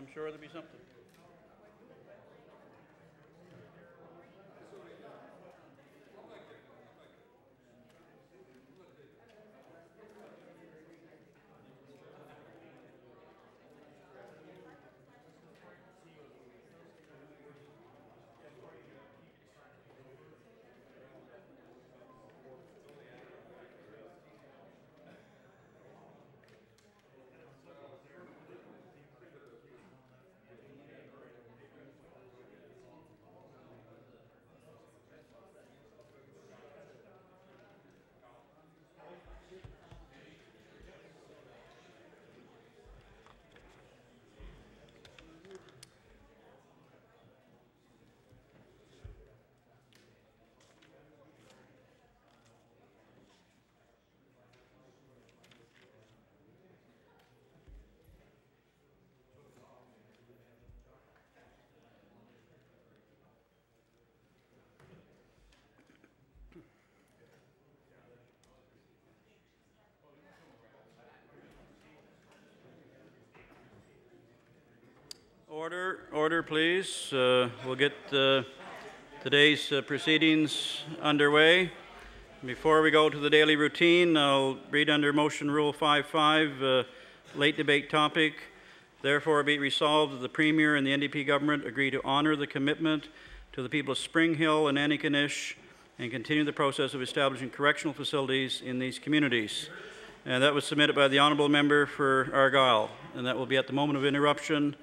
I'm sure there'll be something. Order, order, please. Uh, We'll get uh, today's uh, proceedings underway. Before we go to the daily routine, I'll read under Motion Rule 55, uh, late debate topic. Therefore, be it resolved that the Premier and the NDP government agree to honor the commitment to the people of Springhill and Antigonish and continue the process of establishing correctional facilities in these communities. And that was submitted by the Honourable Member for Argyle, and that will be at the moment of interruption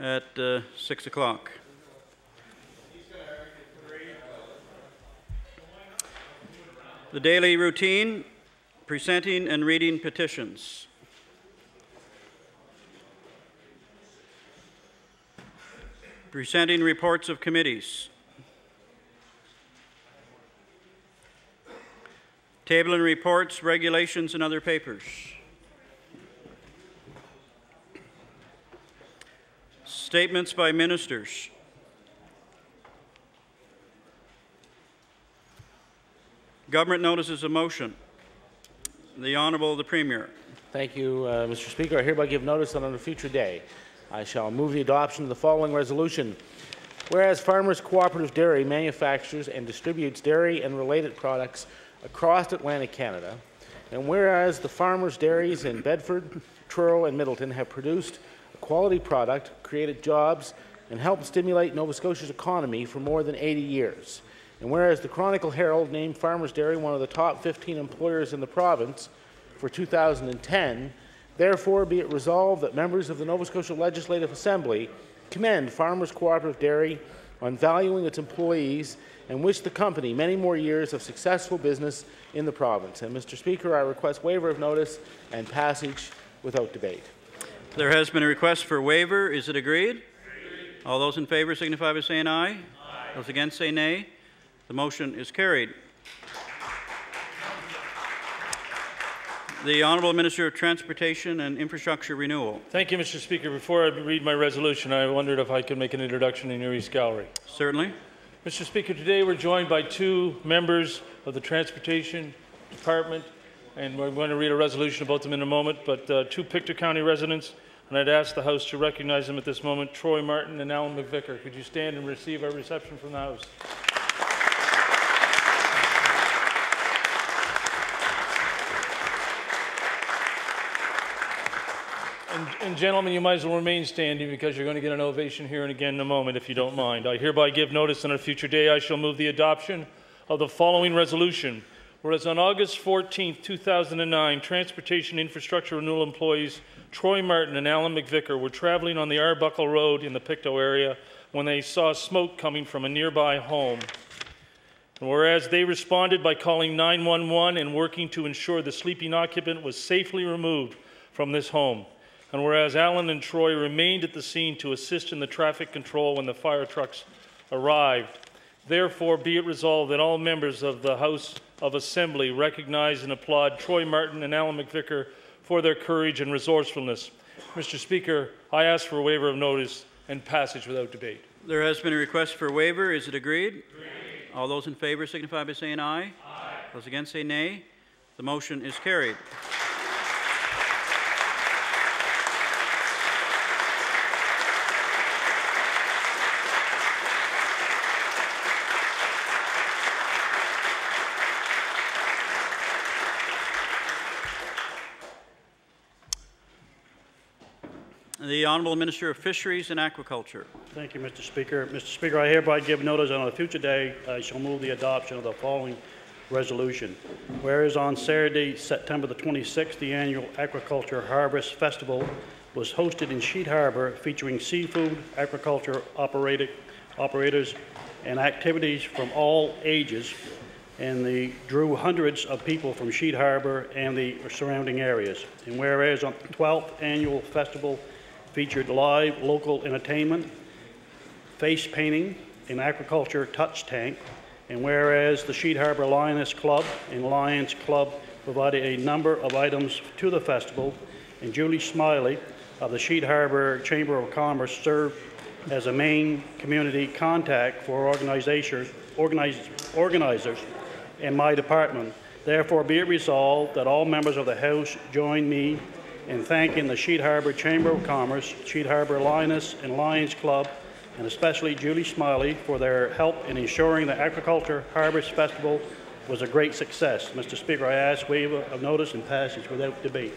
at uh, 6 o'clock. The daily routine, presenting and reading petitions. Presenting reports of committees. Tabling reports, regulations, and other papers. Statements by ministers. Government notices of motion. The Honourable the Premier. Thank you, uh, Mr. Speaker. I hereby give notice that on a future day, I shall move the adoption of the following resolution. Whereas Farmers Cooperative Dairy manufactures and distributes dairy and related products across Atlantic Canada, and whereas the farmers' dairies in Bedford, Truro, and Middleton have produced quality product, created jobs, and helped stimulate Nova Scotia's economy for more than 80 years. And whereas the Chronicle Herald named Farmers Dairy one of the top 15 employers in the province for 2010, therefore be it resolved that members of the Nova Scotia Legislative Assembly commend Farmers Cooperative Dairy on valuing its employees and wish the company many more years of successful business in the province. And Mr. Speaker, I request waiver of notice and passage without debate. There has been a request for waiver. Is it agreed? agreed. All those in favor signify by saying aye. aye. Those against say nay. The motion is carried. The Honourable Minister of Transportation and Infrastructure Renewal. Thank you, Mr. Speaker. Before I read my resolution, I wondered if I could make an introduction in your East Gallery. Certainly. Mr. Speaker, today we're joined by two members of the Transportation Department, and we're going to read a resolution about them in a moment, but uh, two Pictou County residents, and I'd ask the House to recognize them at this moment, Troy Martin and Alan McVicker. Could you stand and receive our reception from the House? And, and, gentlemen, you might as well remain standing because you're going to get an ovation here and again in a moment if you don't mind. I hereby give notice on a future day I shall move the adoption of the following resolution. Whereas on August 14, 2009, Transportation Infrastructure Renewal employees Troy Martin and Alan McVicker were traveling on the Arbuckle Road in the Pictou area when they saw smoke coming from a nearby home. And whereas they responded by calling 911 and working to ensure the sleeping occupant was safely removed from this home. And whereas Alan and Troy remained at the scene to assist in the traffic control when the fire trucks arrived, therefore be it resolved that all members of the House of Assembly recognize and applaud Troy Martin and Alan McVicker for their courage and resourcefulness. Mr. Speaker, I ask for a waiver of notice and passage without debate. There has been a request for waiver. Is it agreed? agreed. All those in favor signify by saying aye. Aye. Those against say nay. The motion is carried. The Honourable Minister of Fisheries and Aquaculture. Thank you, Mr. Speaker. Mr. Speaker, I hereby give notice that on a future day, I shall move the adoption of the following resolution. Whereas on Saturday, September the 26th, the annual Aquaculture Harvest Festival was hosted in Sheet Harbor featuring seafood, aquaculture operators, and activities from all ages, and they drew hundreds of people from Sheet Harbor and the surrounding areas. And whereas on the 12th annual festival featured live local entertainment, face painting, and aquaculture touch tank. And whereas the Sheet Harbor Lioness Club and Lions Club provided a number of items to the festival, and Julie Smiley of the Sheet Harbor Chamber of Commerce served as a main community contact for organization- organize- organizers in my department. Therefore, be it resolved that all members of the House join me in thanking the Sheet Harbor Chamber of Commerce, Sheet Harbor Lioness and Lions Club, and especially Julie Smiley for their help in ensuring the Aquaculture Harvest Festival was a great success. Mr. Speaker, I ask waiver of notice and passage without debate.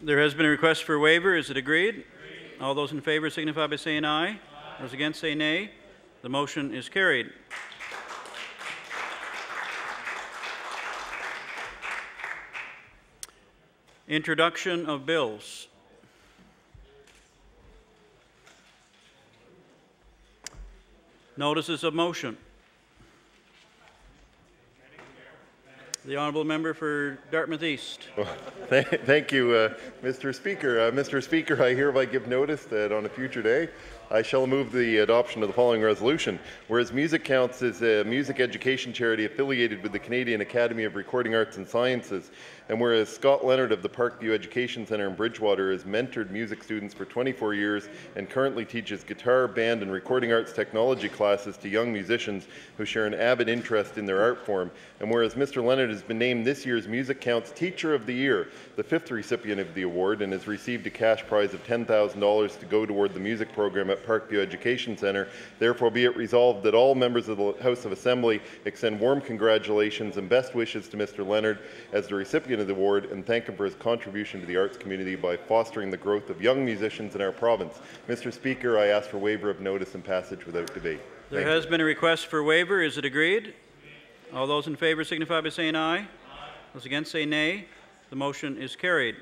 There has been a request for waiver. Is it agreed? All those in favor signify by saying aye. Those against say nay. The motion is carried. Introduction of bills. Notices of motion. The honourable member for Dartmouth East. Thank thank you, uh, Mr. Speaker. Uh, Mr. Speaker, I hereby give notice that on a future day, I shall move the adoption of the following resolution. Whereas Music Counts is a music education charity affiliated with the Canadian Academy of Recording Arts and Sciences, and whereas Scott Leonard of the Parkview Education Centre in Bridgewater has mentored music students for 24 years and currently teaches guitar, band, and recording arts technology classes to young musicians who share an avid interest in their art form, and whereas Mr. Leonard has been named this year's Music Counts Teacher of the Year, the fifth recipient of the award, and has received a cash prize of $10,000 to go toward the music program at Parkview Education Centre. Therefore, be it resolved that all members of the House of Assembly extend warm congratulations and best wishes to Mr. Leonard as the recipient of the award and thank him for his contribution to the arts community by fostering the growth of young musicians in our province. Mr. Speaker, I ask for waiver of notice and passage without debate. There Thank you. has been a request for waiver. Is it agreed? All those in favor signify by saying aye. Those against say nay. The motion is carried.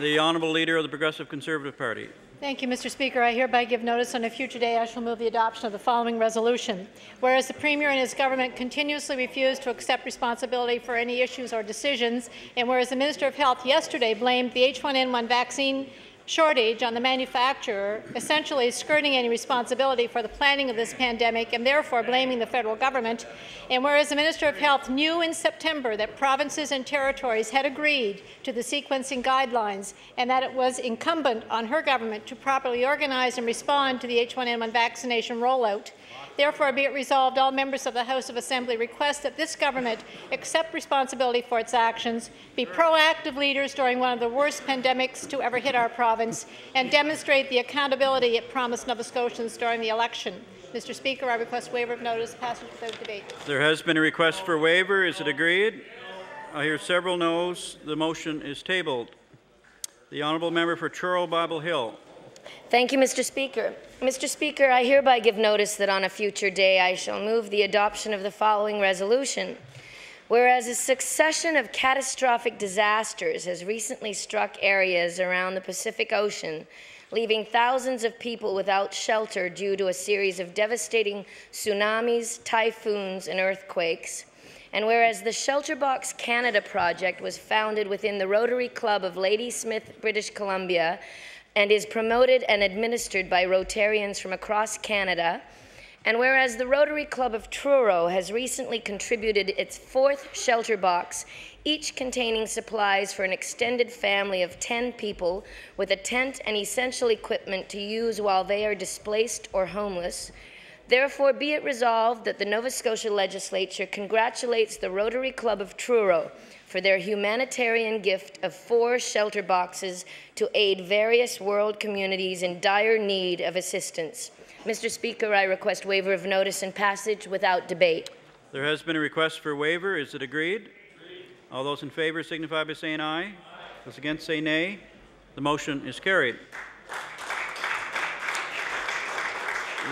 The Honourable Leader of the Progressive Conservative Party. Thank you, Mr. Speaker. I hereby give notice on a future day I shall move the adoption of the following resolution. Whereas the Premier and his government continuously refuse to accept responsibility for any issues or decisions, and whereas the Minister of Health yesterday blamed the H1N1 vaccine shortage on the manufacturer, essentially skirting any responsibility for the planning of this pandemic and therefore blaming the federal government. And whereas the Minister of Health knew in September that provinces and territories had agreed to the sequencing guidelines and that it was incumbent on her government to properly organize and respond to the H1N1 vaccination rollout, Therefore, be it resolved, all members of the House of Assembly request that this government accept responsibility for its actions, be proactive leaders during one of the worst pandemics to ever hit our province, and demonstrate the accountability it promised Nova Scotians during the election. Mr. Speaker, I request waiver of notice, passage without debate. There has been a request for waiver. Is it agreed? I hear several noes. The motion is tabled. The Honourable Member for Truro Bible Hill. Thank you, Mr. Speaker. Mr. Speaker, I hereby give notice that on a future day I shall move the adoption of the following resolution. Whereas a succession of catastrophic disasters has recently struck areas around the Pacific Ocean, leaving thousands of people without shelter due to a series of devastating tsunamis, typhoons, and earthquakes. And whereas the Shelterbox Canada project was founded within the Rotary Club of Ladysmith, British Columbia, and is promoted and administered by Rotarians from across Canada. And whereas the Rotary Club of Truro has recently contributed its fourth shelter box, each containing supplies for an extended family of 10 people with a tent and essential equipment to use while they are displaced or homeless, Therefore, be it resolved that the Nova Scotia Legislature congratulates the Rotary Club of Truro for their humanitarian gift of four shelter boxes to aid various world communities in dire need of assistance. Mr. Speaker, I request waiver of notice and passage without debate. There has been a request for waiver. Is it agreed? All those in favor signify by saying aye. Those against say nay. The motion is carried.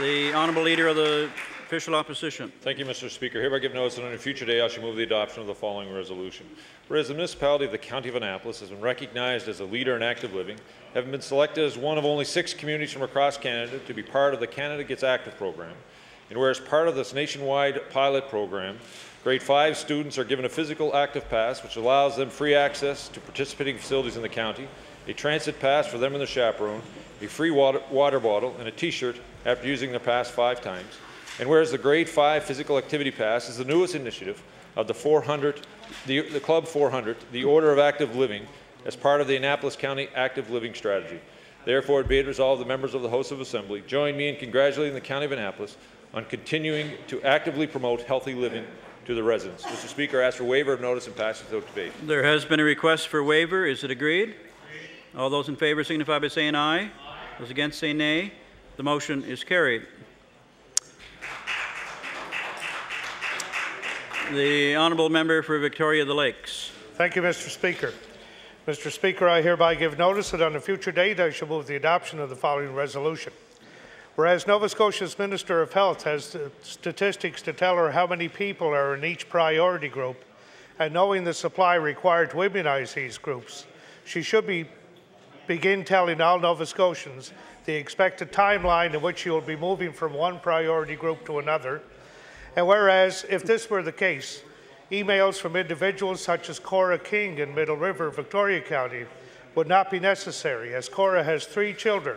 The Honourable Leader of the Official Opposition. Thank you, Mr. Speaker. Hereby give notice that on a future day I shall move the adoption of the following resolution. Whereas the municipality of the County of Annapolis has been recognized as a leader in active living, having been selected as one of only six communities from across Canada to be part of the Canada Gets Active program, and whereas part of this nationwide pilot program, grade 5 students are given a physical active pass which allows them free access to participating facilities in the county, a transit pass for them and their chaperone, a free water, water bottle, and a t-shirt after using their pass five times. And whereas the Grade 5 Physical Activity Pass is the newest initiative of the 400, the, the Club 400, the Order of Active Living, as part of the Annapolis County Active Living Strategy. Therefore, it be it resolved, the members of the House of Assembly join me in congratulating the County of Annapolis on continuing to actively promote healthy living to the residents. Mr. Speaker, I ask for waiver of notice and passage without debate. There has been a request for waiver. Is it agreed? All those in favor signify by saying aye. Those against say nay. The motion is carried. The Honourable Member for Victoria the Lakes. Thank you, Mr. Speaker. Mr. Speaker, I hereby give notice that on a future date I shall move the adoption of the following resolution. Whereas Nova Scotia's Minister of Health has statistics to tell her how many people are in each priority group, and knowing the supply required to immunize these groups, she should be begin telling all Nova Scotians the expected timeline in which she will be moving from one priority group to another. And whereas, if this were the case, emails from individuals such as Cora King in Middle River, Victoria County, would not be necessary, as Cora has three children,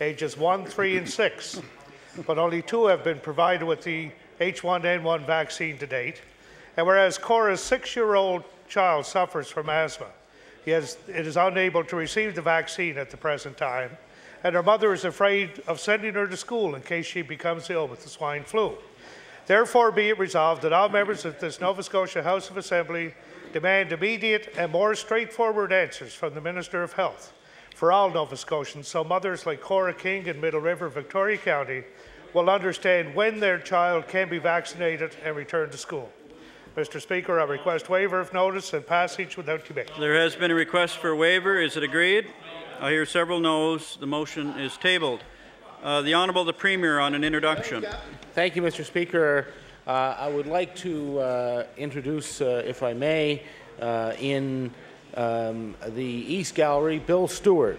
ages 1, 3, and 6, but only two have been provided with the H1N1 vaccine to date. And whereas Cora's six year old child suffers from asthma, yet it is unable to receive the vaccine at the present time, and her mother is afraid of sending her to school in case she becomes ill with the swine flu. Therefore, be it resolved that all members of this Nova Scotia House of Assembly demand immediate and more straightforward answers from the Minister of Health for all Nova Scotians so mothers like Cora King in Middle River, Victoria County will understand when their child can be vaccinated and return to school. Mr. Speaker, I request waiver of notice and passage without debate. There has been a request for waiver. Is it agreed? I hear several noes. The motion is tabled. Uh, the Honourable the Premier on an introduction. Thank you, Mr. Speaker. Uh, I would like to uh, introduce, uh, if I may, uh, in um, the East Gallery, Bill Stewart,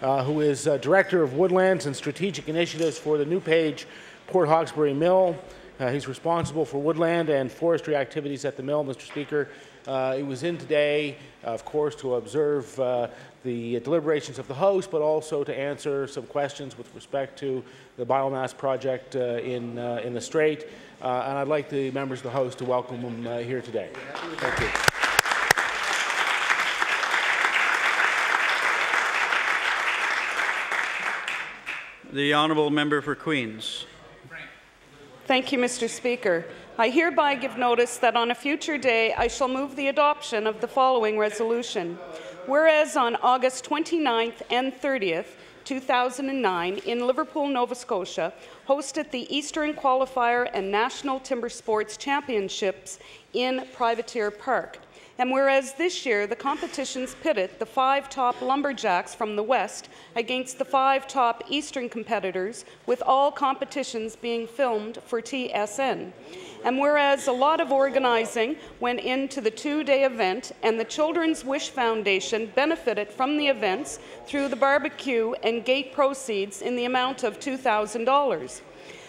uh, who is Director of Woodlands and Strategic Initiatives for the NewPage Port Hawkesbury Mill. he's responsible for woodland and forestry activities at the mill, Mr. Speaker. Uh, he was in today, of course, to observe uh, the deliberations of the House, but also to answer some questions with respect to the biomass project uh, in, uh, in the Strait. Uh, and I'd like the members of the House to welcome them uh, here today. Thank you. The Honourable Member for Queens. Thank you, Mr. Speaker. I hereby give notice that on a future day I shall move the adoption of the following resolution. Whereas on August 29th and 30th, 2009, in Liverpool, Nova Scotia, hosted the Eastern Qualifier and National Timber Sports Championships in Privateer Park. And whereas this year the competitions pitted the five top lumberjacks from the West against the five top Eastern competitors, with all competitions being filmed for TSN. And whereas a lot of organizing went into the two-day event and the Children's Wish Foundation benefited from the events through the barbecue and gate proceeds in the amount of $2,000.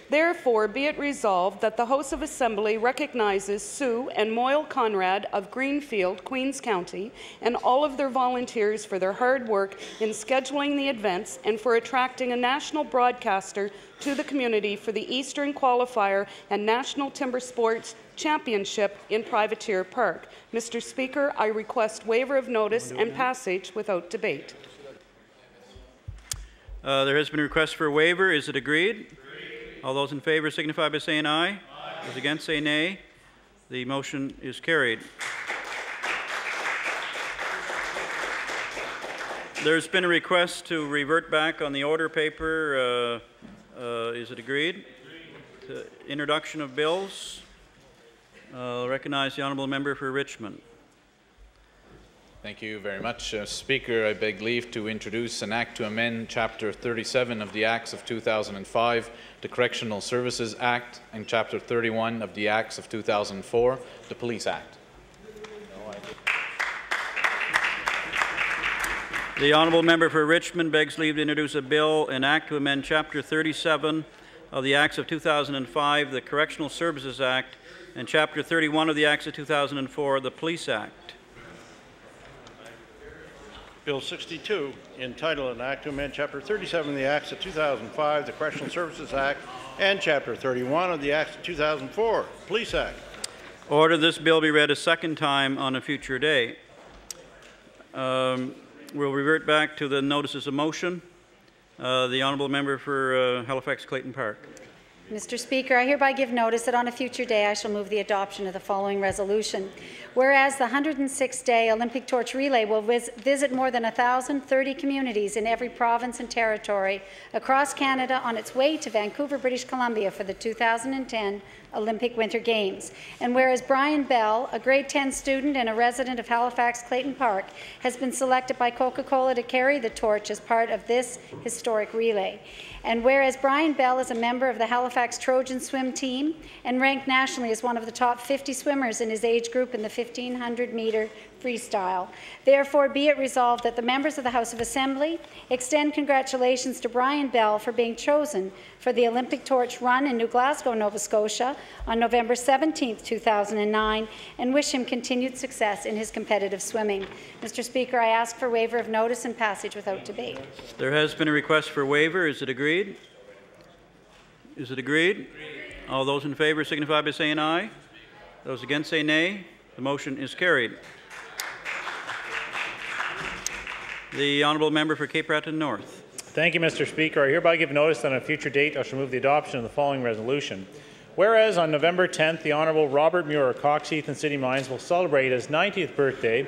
Therefore, be it resolved that the House of Assembly recognizes Sue and Moyle Conrad of Greenfield, Queens County, and all of their volunteers for their hard work in scheduling the events and for attracting a national broadcaster to the community for the Eastern Qualifier and National Timber Sports Championship in Privateer Park. Mr. Speaker, I request waiver of notice and passage without debate. Uh, there has been a request for a waiver. Is it agreed? All those in favor signify by saying aye. aye. Those against say nay. The motion is carried. There's been a request to revert back on the order paper. Uh, uh, is it agreed? introduction of bills. Uh, I'll recognize the honourable member for Richmond. Thank you very much. Uh, Speaker, I beg leave to introduce an act to amend Chapter 37 of the Acts of 2005, the Correctional Services Act, and Chapter 31 of the Acts of 2004, the Police Act. The honourable member for Richmond begs leave to introduce a bill, an act to amend Chapter 37 of the Acts of 2005, the Correctional Services Act, and Chapter 31 of the Acts of 2004, the Police Act. Bill 62, entitled An Act to Amend Chapter 37 of the Acts of 2005, the Correctional Services Act, and Chapter 31 of the Acts of 2004, Police Act. Order this bill be read a second time on a future day. Um, we'll revert back to the notices of motion. Uh, the honourable member for uh, Halifax Clayton Park. Mr. Speaker, I hereby give notice that on a future day I shall move the adoption of the following resolution. Whereas the 106-day Olympic Torch Relay will vis visit more than 1,030 communities in every province and territory across Canada on its way to Vancouver, British Columbia for the 2010 Olympic Winter Games. And whereas Brian Bell, a grade 10 student and a resident of Halifax Clayton Park, has been selected by Coca-Cola to carry the torch as part of this historic relay. And whereas Brian Bell is a member of the Halifax Trojan swim team and ranked nationally as one of the top 50 swimmers in his age group in the 1500 meter freestyle. Therefore, be it resolved that the members of the House of Assembly extend congratulations to Brian Bell for being chosen for the Olympic Torch Run in New Glasgow, Nova Scotia on November 17, 2009, and wish him continued success in his competitive swimming. Mr. Speaker, I ask for waiver of notice and passage without debate. There has been a request for waiver. Is it agreed? Is it agreed? agreed? All those in favour signify by saying aye. Those against say nay. The motion is carried. The honourable member for Cape Breton North. Thank you, Mr. Speaker. I hereby give notice that on a future date I shall move the adoption of the following resolution. Whereas on November 10th, the Honourable Robert Muir of Coxheath and Sydney Mines will celebrate his 90th birthday,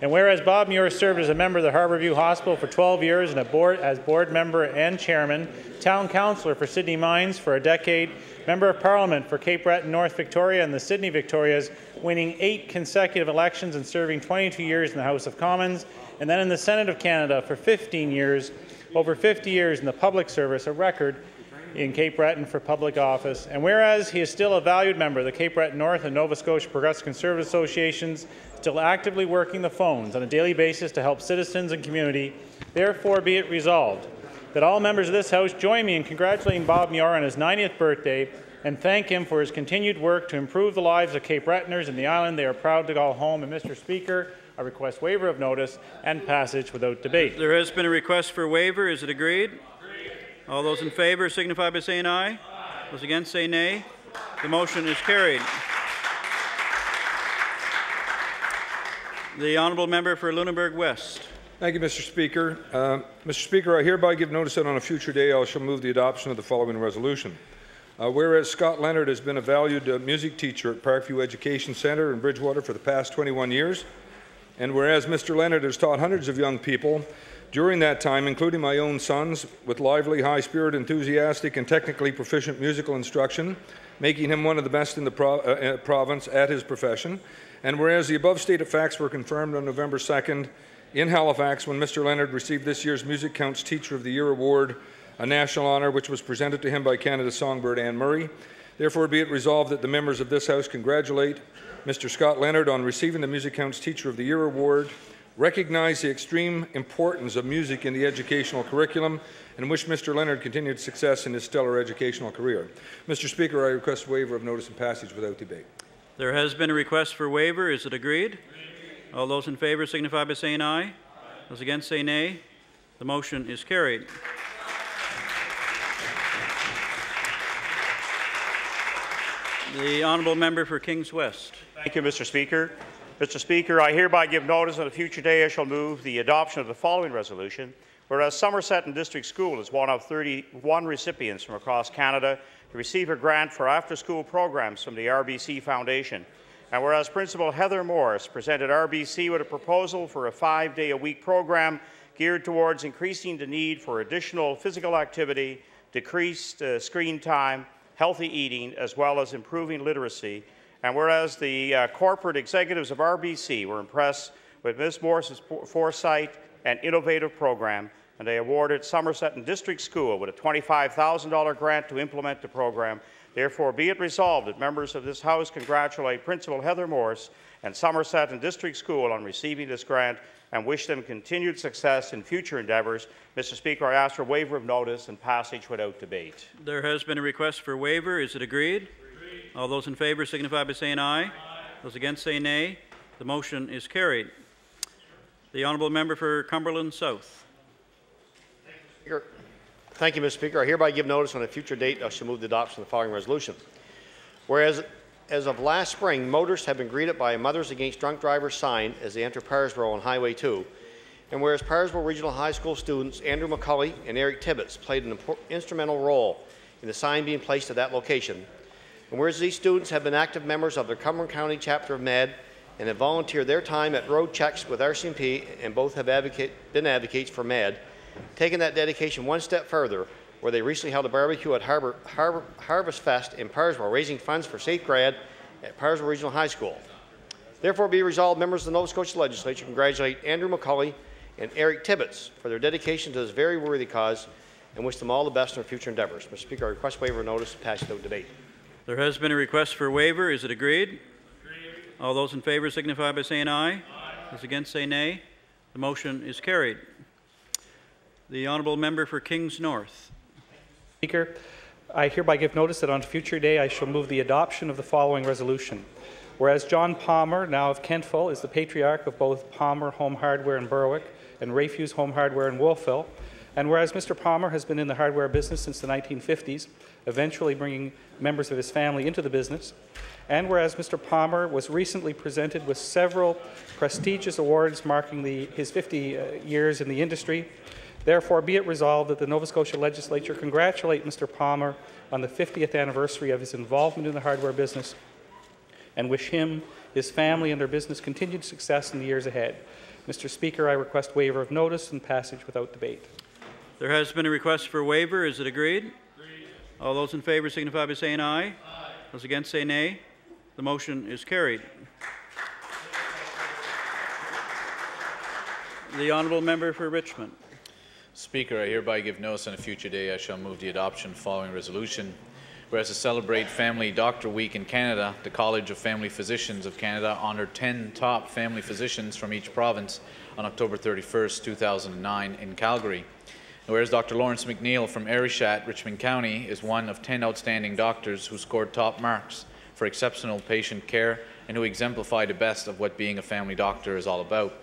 and whereas Bob Muir served as a member of the Harbourview Hospital for 12 years and board, as board member and chairman, town councillor for Sydney Mines for a decade, member of parliament for Cape Breton North Victoria and the Sydney Victorias, winning eight consecutive elections and serving 22 years in the House of Commons, and then in the Senate of Canada for 15 years, over 50 years in the public service, a record in Cape Breton for public office. And whereas he is still a valued member of the Cape Breton North and Nova Scotia Progressive Conservative Associations, still actively working the phones on a daily basis to help citizens and community, therefore be it resolved that all members of this House join me in congratulating Bob Muir on his 90th birthday and thank him for his continued work to improve the lives of Cape Bretoners and the island they are proud to call home. And Mr. Speaker, I request waiver of notice and passage without debate. There has been a request for waiver. Is it agreed? All those in favour signify by saying aye. aye. Those against say nay. The motion is carried. The honourable member for Lunenburg West. Thank you, Mr. Speaker. Uh, Mr. Speaker, I hereby give notice that on a future day I shall move the adoption of the following resolution. Uh, whereas Scott Leonard has been a valued uh, music teacher at Parkview Education Centre in Bridgewater for the past 21 years, and whereas Mr. Leonard has taught hundreds of young people during that time, including my own sons, with lively, high spirit, enthusiastic, and technically proficient musical instruction, making him one of the best in the pro uh, uh province at his profession. And whereas the above stated facts were confirmed on November 2nd in Halifax when Mr. Leonard received this year's Music Counts Teacher of the Year award, a national honour which was presented to him by Canada's songbird Anne Murray. Therefore, be it resolved that the members of this House congratulate Mr. Scott Leonard on receiving the Music Counts Teacher of the Year Award, recognize the extreme importance of music in the educational curriculum, and wish Mr. Leonard continued success in his stellar educational career. Mr. Speaker, I request waiver of notice and passage without debate. There has been a request for waiver. Is it agreed? agreed. All those in favour signify by saying aye. aye. Those against say nay. The motion is carried. The honourable member for Kings West. Thank you, Mr. Speaker. Mr. Speaker, I hereby give notice on a future day I shall move the adoption of the following resolution. Whereas Somerset and District School is one of 31 recipients from across Canada to receive a grant for after-school programs from the RBC Foundation. And whereas Principal Heather Morris presented RBC with a proposal for a five-day-a-week program geared towards increasing the need for additional physical activity, decreased uh, screen time, healthy eating, as well as improving literacy, and whereas the uh, corporate executives of RBC were impressed with Ms. Morris's foresight and innovative program, and they awarded Somerset and District School with a $25,000 grant to implement the program. Therefore, be it resolved that members of this House congratulate Principal Heather Morris and Somerset and District School on receiving this grant and wish them continued success in future endeavours. Mr. Speaker, I ask for waiver of notice and passage without debate. There has been a request for waiver. Is it agreed? All those in favour signify by saying aye. aye. Those against say nay. The motion is carried. The honourable member for Cumberland South. Thank you, Mr. Speaker. I hereby give notice on a future date I shall move the adoption of the following resolution. Whereas as of last spring, motorists have been greeted by a Mothers Against Drunk Drivers sign as they enter Parrsboro on Highway 2. And whereas Parrsboro Regional High School students Andrew McCully and Eric Tibbetts played an instrumental role in the sign being placed at that location. And whereas these students have been active members of the Cumberland County chapter of MADD and have volunteered their time at road checks with RCMP and both have advocate, been advocates for MADD, taking that dedication one step further, where they recently held a barbecue at Harbor, Harbor, Harvest Fest in Parrsboro, raising funds for Safe Grad at Parrsboro Regional High School. Therefore, be resolved, members of the Nova Scotia Legislature congratulate Andrew McCully and Eric Tibbetts for their dedication to this very worthy cause and wish them all the best in their future endeavors. Mr. Speaker, I request waiver of notice to pass without debate. There has been a request for waiver. Is it agreed? agreed? All those in favor signify by saying aye. aye. Those against say nay. The motion is carried. The honourable member for Kings North. Speaker, I hereby give notice that on a future day I shall move the adoption of the following resolution. Whereas John Palmer, now of Kentville, is the patriarch of both Palmer Home Hardware in Berwick and Rayfuse Home Hardware in Wolfville, and whereas Mr. Palmer has been in the hardware business since the 1950s, eventually bringing members of his family into the business, and whereas Mr. Palmer was recently presented with several prestigious awards marking the, his 50 uh, years in the industry, Therefore, be it resolved that the Nova Scotia Legislature congratulate Mr. Palmer on the 50th anniversary of his involvement in the hardware business and wish him, his family, and their business continued success in the years ahead. Mr. Speaker, I request waiver of notice and passage without debate. There has been a request for waiver. Is it agreed? agreed. All those in favour signify by saying aye. aye. Those against say nay. The motion is carried. The honourable member for Richmond. Speaker, I hereby give notice on a future day I shall move the adoption following resolution. Whereas to celebrate Family Doctor Week in Canada, the College of Family Physicians of Canada honoured 10 top family physicians from each province on October 31, 2009 in Calgary. Whereas Dr. Lawrence McNeil from Arichat, Richmond County, is one of 10 outstanding doctors who scored top marks for exceptional patient care and who exemplify the best of what being a family doctor is all about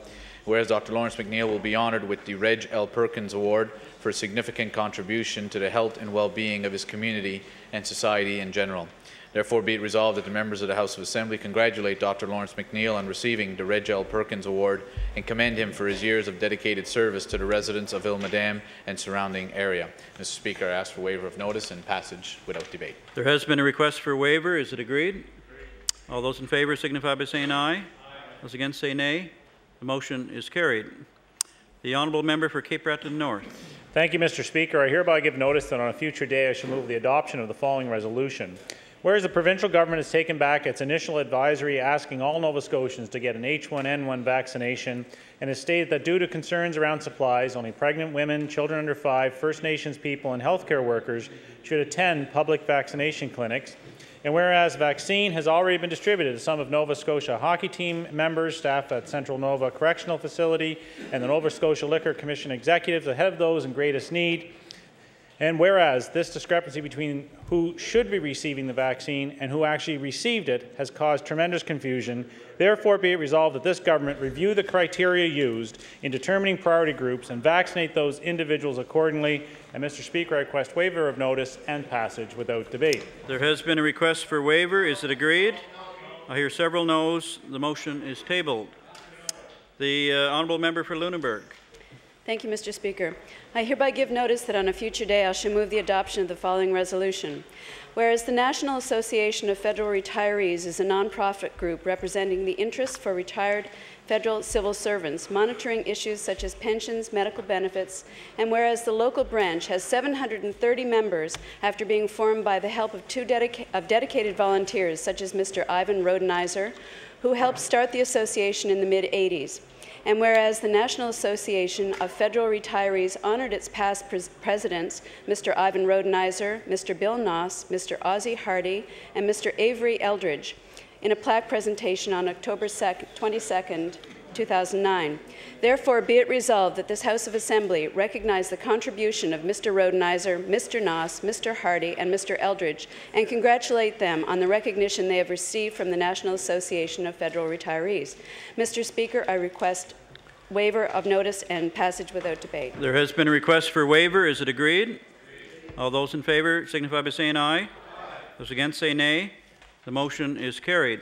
whereas Dr. Lawrence McNeil will be honoured with the Reg L. Perkins Award for a significant contribution to the health and well-being of his community and society in general. Therefore, be it resolved that the members of the House of Assembly congratulate Dr. Lawrence McNeil on receiving the Reg L. Perkins Award and commend him for his years of dedicated service to the residents of Isle Madame and surrounding area. Mr. Speaker, I ask for waiver of notice and passage without debate. There has been a request for waiver. Is it agreed? agreed. All those in favour signify by saying aye. aye. Those against say nay. The motion is carried. The honourable member for Cape Breton North. Thank you, Mr. Speaker. I hereby give notice that on a future day I shall move the adoption of the following resolution. Whereas the provincial government has taken back its initial advisory asking all Nova Scotians to get an H1N1 vaccination and has stated that due to concerns around supplies, only pregnant women, children under five, First Nations people, and healthcare workers should attend public vaccination clinics, and whereas vaccine has already been distributed to some of Nova Scotia hockey team members, staff at Central Nova Correctional Facility, and the Nova Scotia Liquor Commission executives ahead of those in greatest need, and whereas this discrepancy between who should be receiving the vaccine and who actually received it has caused tremendous confusion, therefore be it resolved that this government review the criteria used in determining priority groups and vaccinate those individuals accordingly. And Mr. Speaker, I request waiver of notice and passage without debate. There has been a request for waiver. Is it agreed? I hear several noes. The motion is tabled. The uh, honourable member for Lunenburg. Thank you, Mr. Speaker. I hereby give notice that on a future day I shall move the adoption of the following resolution. Whereas the National Association of Federal Retirees is a nonprofit group representing the interests for retired federal civil servants, monitoring issues such as pensions, medical benefits, and whereas the local branch has 730 members after being formed by the help of two dedica of dedicated volunteers such as Mr. Ivan Rodenizer, who helped start the association in the mid-80s. And whereas the National Association of Federal Retirees honored its past pres presidents, Mr. Ivan Rodenizer, Mr. Bill Noss, Mr. Ozzie Hardy, and Mr. Avery Eldridge in a plaque presentation on October 22nd, 2009. Therefore, be it resolved that this House of Assembly recognize the contribution of Mr. Rodenizer, Mr. Noss, Mr. Hardy, and Mr. Eldridge, and congratulate them on the recognition they have received from the National Association of Federal Retirees. Mr. Speaker, I request waiver of notice and passage without debate. There has been a request for waiver. Is it agreed? All those in favor signify by saying aye. Those against say nay. The motion is carried.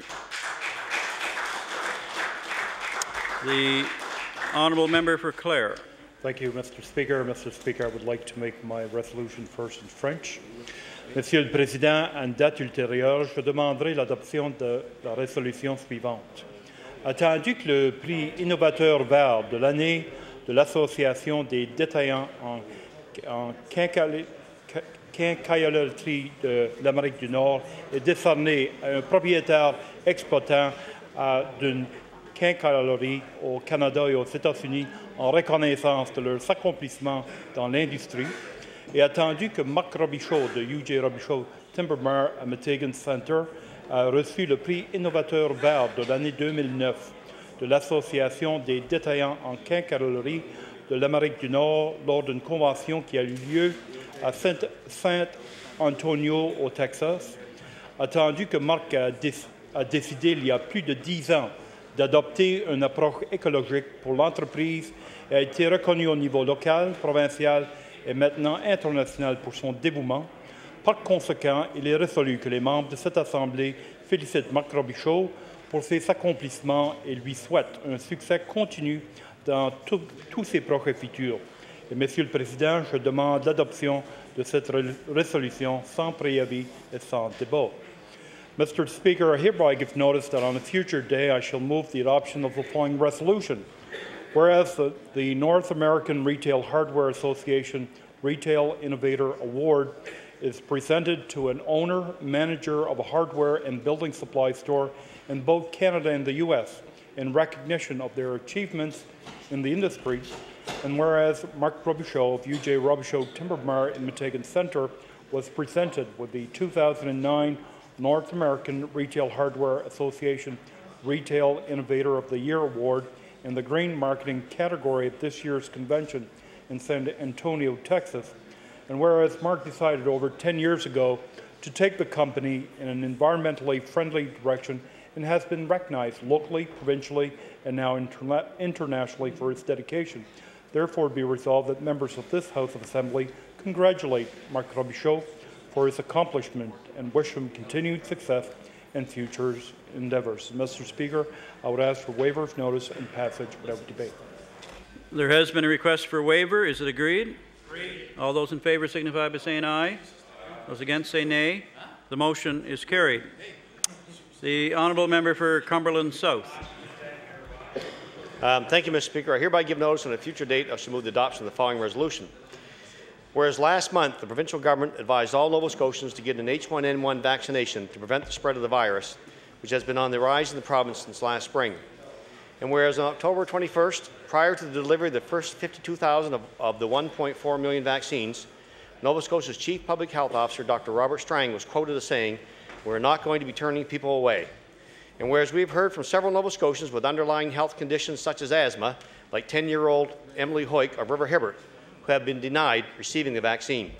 The honourable member for Clare. Thank you, Mr. Speaker. Mr. Speaker, I would like to make my resolution first in French. Monsieur le Président, une date ultérieure, je demanderai l'adoption de la résolution suivante. Attendu que le prix innovateur vert de l'année de l'Association des détaillants en, en quincaillerie de l'Amérique du Nord est décerné à un propriétaire exploitant d'une quincaillerie au Canada et aux États-Unis en reconnaissance de leurs accomplissements dans l'industrie et attendu que Marc Robichaud de UJ Robichaud Timbermar à Metegan Center a reçu le prix innovateur vert de l'année 2009 de l'Association des détaillants en quincaillerie de l'Amérique du Nord lors d'une convention qui a eu lieu à Saint Antonio au Texas. Attendu que Marc a, a décidé il y a plus de dix ans d'adopter une approche écologique pour l'entreprise a été reconnu au niveau local, provincial et maintenant international pour son dévouement. Par conséquent, il est résolu que les membres de cette Assemblée félicitent Marc Robichaud pour ses accomplissements et lui souhaitent un succès continu dans tous ses projets futurs. Monsieur le Président, je demande l'adoption de cette résolution sans préavis et sans débat. Mr. Speaker, I hereby give notice that on a future day I shall move the adoption of the following resolution. Whereas the, the North American Retail Hardware Association Retail Innovator Award is presented to an owner, manager of a hardware and building supply store in both Canada and the U.S. in recognition of their achievements in the industry. And whereas Mark Robichaud of UJ Robichaud Timber Mart in Meteghan Centre was presented with the 2009 North American Retail Hardware Association Retail Innovator of the Year Award in the grain marketing category at this year's convention in San Antonio, Texas. And whereas Mark decided over 10 years ago to take the company in an environmentally friendly direction and has been recognized locally, provincially, and now interna internationally for its dedication. Therefore, be resolved that members of this House of Assembly congratulate Mark Robichaud for his accomplishment and wish him continued success in future endeavors. Mr. Speaker, I would ask for waiver of notice and passage without debate. There has been a request for waiver. Is it agreed? Agreed. All those in favor signify by saying aye. Those against say nay. The motion is carried. The honourable member for Cumberland South. Um, thank you, Mr. Speaker. I hereby give notice on a future date I shall move the adoption of the following resolution. Whereas last month, the provincial government advised all Nova Scotians to get an H1N1 vaccination to prevent the spread of the virus, which has been on the rise in the province since last spring. And whereas on October 21st, prior to the delivery of the first 52,000 of, of the 1.4 million vaccines, Nova Scotia's Chief Public Health Officer, Dr. Robert Strang, was quoted as saying, We're not going to be turning people away. And whereas we've heard from several Nova Scotians with underlying health conditions such as asthma, like 10 year old Emily Hoyk of River Hebert, who have been denied receiving the vaccine.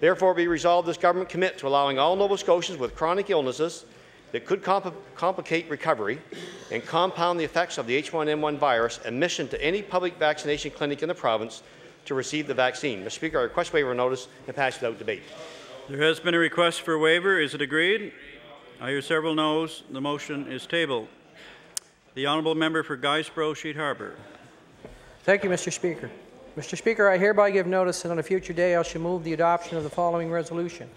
Therefore, be resolved this government commit to allowing all Nova Scotians with chronic illnesses that could compl complicate recovery and compound the effects of the H1N1 virus admission to any public vaccination clinic in the province to receive the vaccine. Mr. Speaker, I request waiver notice and pass without debate. There has been a request for waiver. Is it agreed? I hear several noes. The motion is tabled. The honourable member for Guysborough, Sheet Harbour. Thank you, Mr. Speaker. Mr. Speaker, I hereby give notice that on a future day I shall move the adoption of the following resolution.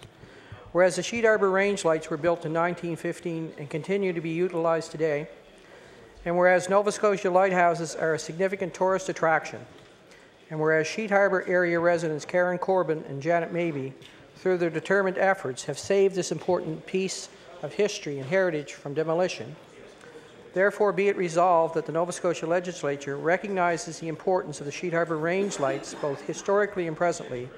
Whereas the Sheet Harbour range lights were built in 1915 and continue to be utilized today, and whereas Nova Scotia lighthouses are a significant tourist attraction, and whereas Sheet Harbour area residents Karen Corbin and Janet Maybe, through their determined efforts, have saved this important piece of history and heritage from demolition, Therefore, be it resolved that the Nova Scotia Legislature recognizes the importance of the Sheet Harbour range lights, both historically and presently,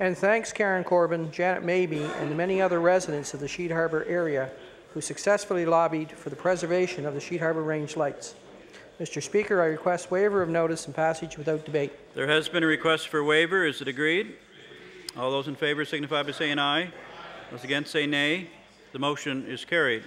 and thanks Karen Corbin, Janet Maybe, and the many other residents of the Sheet Harbour area who successfully lobbied for the preservation of the Sheet Harbour range lights. Mr. Speaker, I request waiver of notice and passage without debate. There has been a request for waiver. Is it agreed? All those in favor signify by saying aye. Those against say nay. The motion is carried.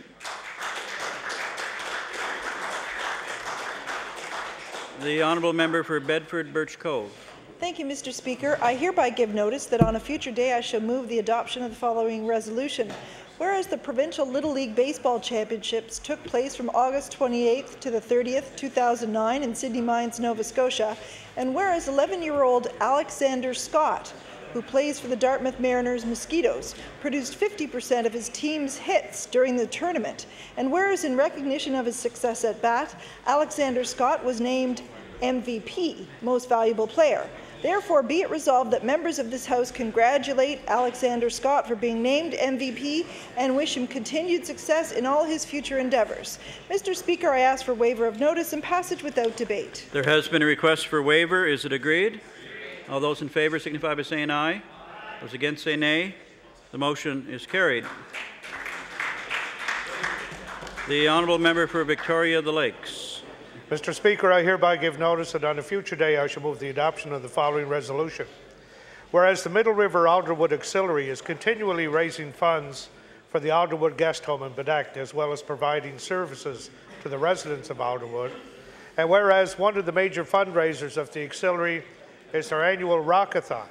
The honourable member for Bedford Birch Cove. Thank you, Mr. Speaker. I hereby give notice that on a future day I shall move the adoption of the following resolution. Whereas the Provincial Little League Baseball Championships took place from August 28th to the 30th, 2009 in Sydney Mines, Nova Scotia, and whereas 11-year-old Alexander Scott who plays for the Dartmouth Mariners Mosquitoes, produced 50% of his team's hits during the tournament. And whereas in recognition of his success at bat, Alexander Scott was named MVP, Most Valuable Player. Therefore, be it resolved that members of this House congratulate Alexander Scott for being named MVP and wish him continued success in all his future endeavours. Mr. Speaker, I ask for waiver of notice and passage without debate. There has been a request for waiver. Is it agreed? All those in favor signify by saying aye. Those against say nay. The motion is carried. The honourable member for Victoria of the Lakes. Mr. Speaker, I hereby give notice that on a future day I shall move the adoption of the following resolution. Whereas the Middle River Alderwood Auxiliary is continually raising funds for the Alderwood Guest Home in Baddeck, as well as providing services to the residents of Alderwood, and whereas one of the major fundraisers of the auxiliary is our annual Rockathon.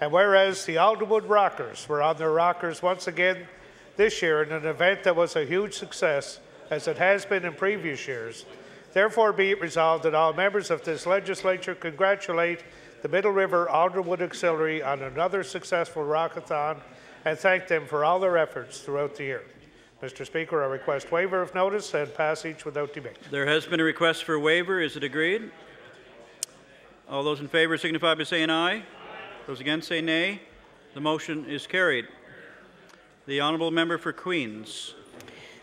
And whereas the Alderwood Rockers were on their rockers once again this year in an event that was a huge success, as it has been in previous years, therefore be it resolved that all members of this legislature congratulate the Middle River Alderwood Auxiliary on another successful Rockathon and thank them for all their efforts throughout the year. Mr. Speaker, I request waiver of notice and passage without debate. There has been a request for waiver. Is it agreed? All those in favor signify by saying aye. Those against say nay. The motion is carried. The honourable member for Queens.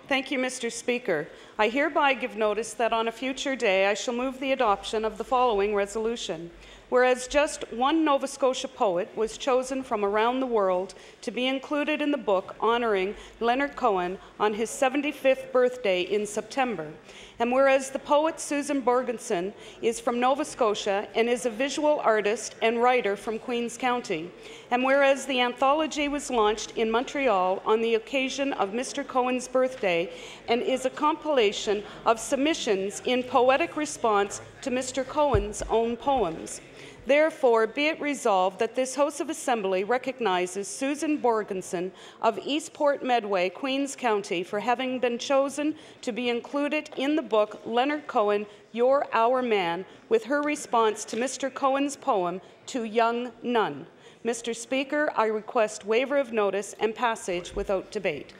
Thank you, Mr. Speaker. I hereby give notice that on a future day I shall move the adoption of the following resolution. Whereas just one Nova Scotia poet was chosen from around the world to be included in the book honoring Leonard Cohen on his 75th birthday in September. And whereas the poet Susan Borgenson is from Nova Scotia and is a visual artist and writer from Queens County. And whereas the anthology was launched in Montreal on the occasion of Mr. Cohen's birthday and is a compilation of submissions in poetic response to Mr. Cohen's own poems. Therefore, be it resolved that this House of Assembly recognizes Susan Borgenson of Eastport Medway, Queens County, for having been chosen to be included in the book Leonard Cohen, You're Our Man, with her response to Mr. Cohen's poem, To Young None. Mr. Speaker, I request waiver of notice and passage without debate.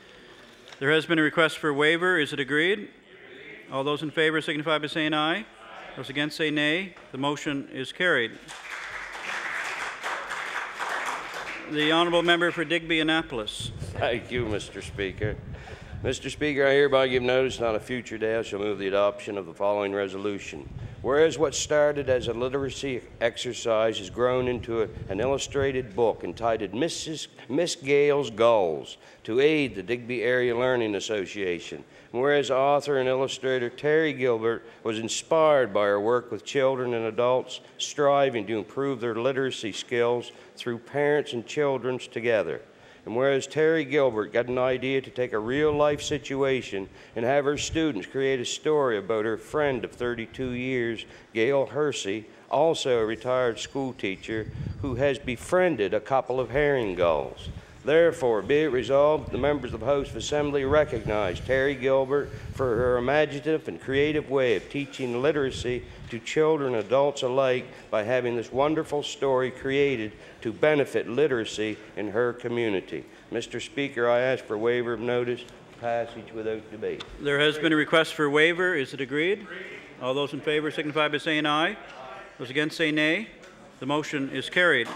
There has been a request for waiver. Is it agreed? All those in favor signify by saying aye. Those against say nay. The motion is carried. The honourable member for Digby Annapolis. Thank you, Mr. Speaker. Mr. Speaker, I hereby give notice that on a future day I shall move the adoption of the following resolution. Whereas what started as a literacy exercise has grown into a, an illustrated book entitled Mrs., Miss Gale's Goals to aid the Digby Area Learning Association. Whereas author and illustrator Terry Gilbert was inspired by her work with children and adults striving to improve their literacy skills through parents and children together. And whereas Terry Gilbert got an idea to take a real life situation and have her students create a story about her friend of 32 years, Gail Hersey, also a retired school teacher who has befriended a couple of herring gulls. Therefore, be it resolved, the members of the House of Assembly recognize Terry Gilbert for her imaginative and creative way of teaching literacy to children and adults alike by having this wonderful story created to benefit literacy in her community. Mr. Speaker, I ask for waiver of notice, passage without debate. There has been a request for waiver. Is it agreed? All those in favor signify by saying aye. Those against say nay. The motion is carried.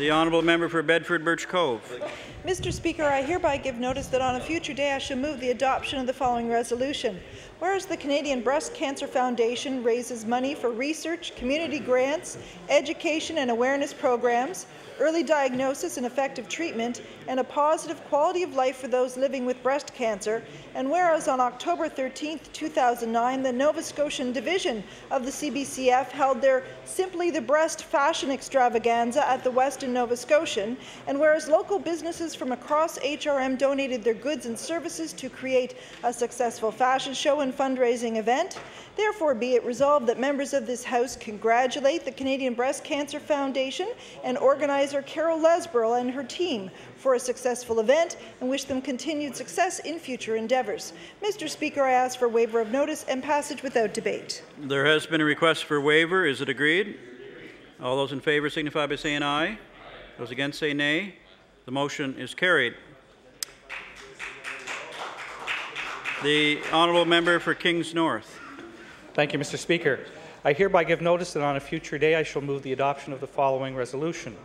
The honourable member for Bedford Birch Cove. Mr. Speaker, I hereby give notice that on a future day I shall move the adoption of the following resolution. Whereas the Canadian Breast Cancer Foundation raises money for research, community grants, education and awareness programs, early diagnosis and effective treatment, and a positive quality of life for those living with breast cancer. And whereas on October 13, 2009, the Nova Scotian division of the CBCF held their Simply the Breast fashion extravaganza at the Westin Nova Scotian, and whereas local businesses from across HRM donated their goods and services to create a successful fashion show and fundraising event, therefore be it resolved that members of this House congratulate the Canadian Breast Cancer Foundation and organizer Carol Lesborough and her team for a successful event and wish them continued success in future endeavours. Mr. Speaker, I ask for waiver of notice and passage without debate. There has been a request for waiver. Is it agreed? All those in favour signify by saying aye. Those against say nay. The motion is carried. The honourable member for Kings North. Thank you, Mr. Speaker. I hereby give notice that on a future day I shall move the adoption of the following resolution.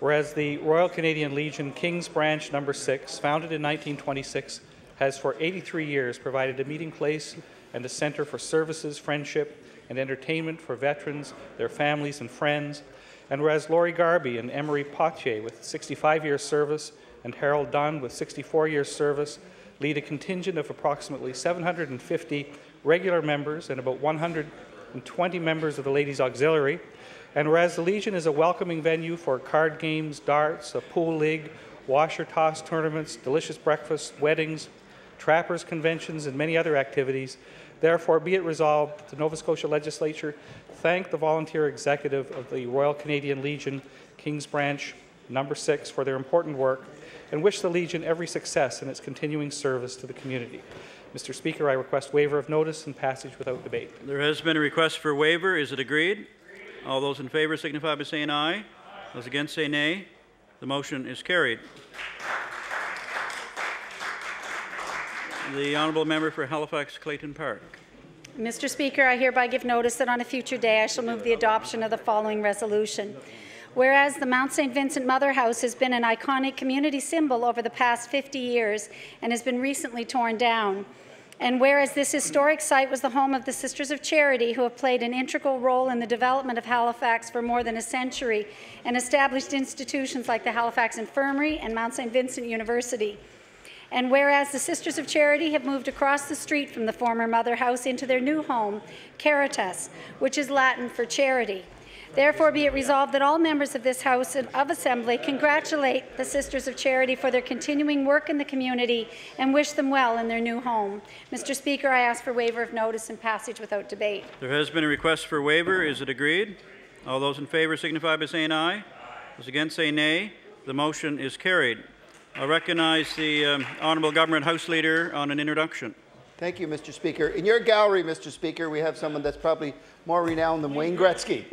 Whereas the Royal Canadian Legion King's Branch Number 6, founded in 1926, has for 83 years provided a meeting place and a centre for services, friendship, and entertainment for veterans, their families, and friends. And whereas Laurie Garby and Emery Potier, with 65 years service, and Harold Dunn, with 64 years service, lead a contingent of approximately 750 regular members and about 120 members of the Ladies Auxiliary. And whereas the Legion is a welcoming venue for card games, darts, a pool league, washer toss tournaments, delicious breakfasts, weddings, trappers conventions, and many other activities, therefore be it resolved that the Nova Scotia Legislature thank the volunteer executive of the Royal Canadian Legion, King's Branch number 6 for their important work and wish the Legion every success in its continuing service to the community. Mr. Speaker, I request waiver of notice and passage without debate. There has been a request for waiver. Is it agreed? All those in favour signify by saying aye. Those against say nay. The motion is carried. The honourable member for Halifax Clayton Park. Mr. Speaker, I hereby give notice that on a future day I shall move the adoption of the following resolution. Whereas the Mount St. Vincent Mother House has been an iconic community symbol over the past 50 years and has been recently torn down. And whereas this historic site was the home of the Sisters of Charity, who have played an integral role in the development of Halifax for more than a century and established institutions like the Halifax Infirmary and Mount St. Vincent University. And whereas the Sisters of Charity have moved across the street from the former Mother House into their new home, Caritas, which is Latin for charity. Therefore, be it resolved that all members of this House of Assembly congratulate the Sisters of Charity for their continuing work in the community and wish them well in their new home. Mr. Speaker, I ask for waiver of notice and passage without debate. There has been a request for waiver. Is it agreed? All those in favour signify by saying aye. Those against say nay. The motion is carried. I recognize the um, Honourable Government House Leader on an introduction. Thank you, Mr. Speaker. In your gallery, Mr. Speaker, we have someone that's probably more renowned than Wayne Gretzky.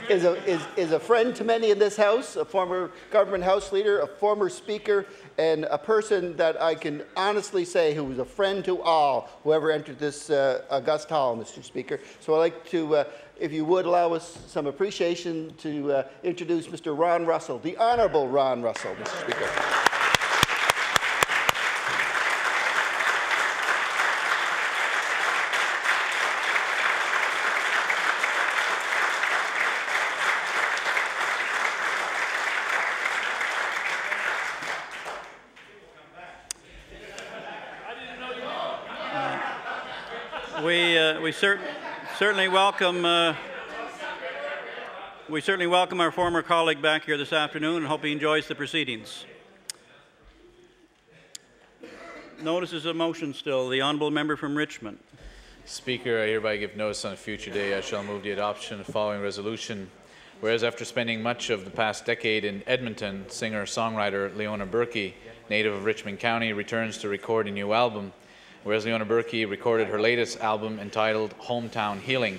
is, a, is, is a friend to many in this House, a former government House leader, a former Speaker, and a person that I can honestly say who was a friend to all whoever entered this uh, august hall, Mr. Speaker. So I'd like to, uh, if you would allow us some appreciation to uh, introduce Mr. Ron Russell, the Honourable Ron Russell, Mr. Speaker. We, uh, we cer certainly welcome uh, we certainly welcome our former colleague back here this afternoon and hope he enjoys the proceedings. Notices of motion still. The honourable member from Richmond. Speaker, I hereby give notice on a future day I shall move the adoption of the following resolution. Whereas after spending much of the past decade in Edmonton, singer-songwriter Leona Berkey, native of Richmond County, returns to record a new album whereas Leona Berkey recorded her latest album entitled Hometown Healing.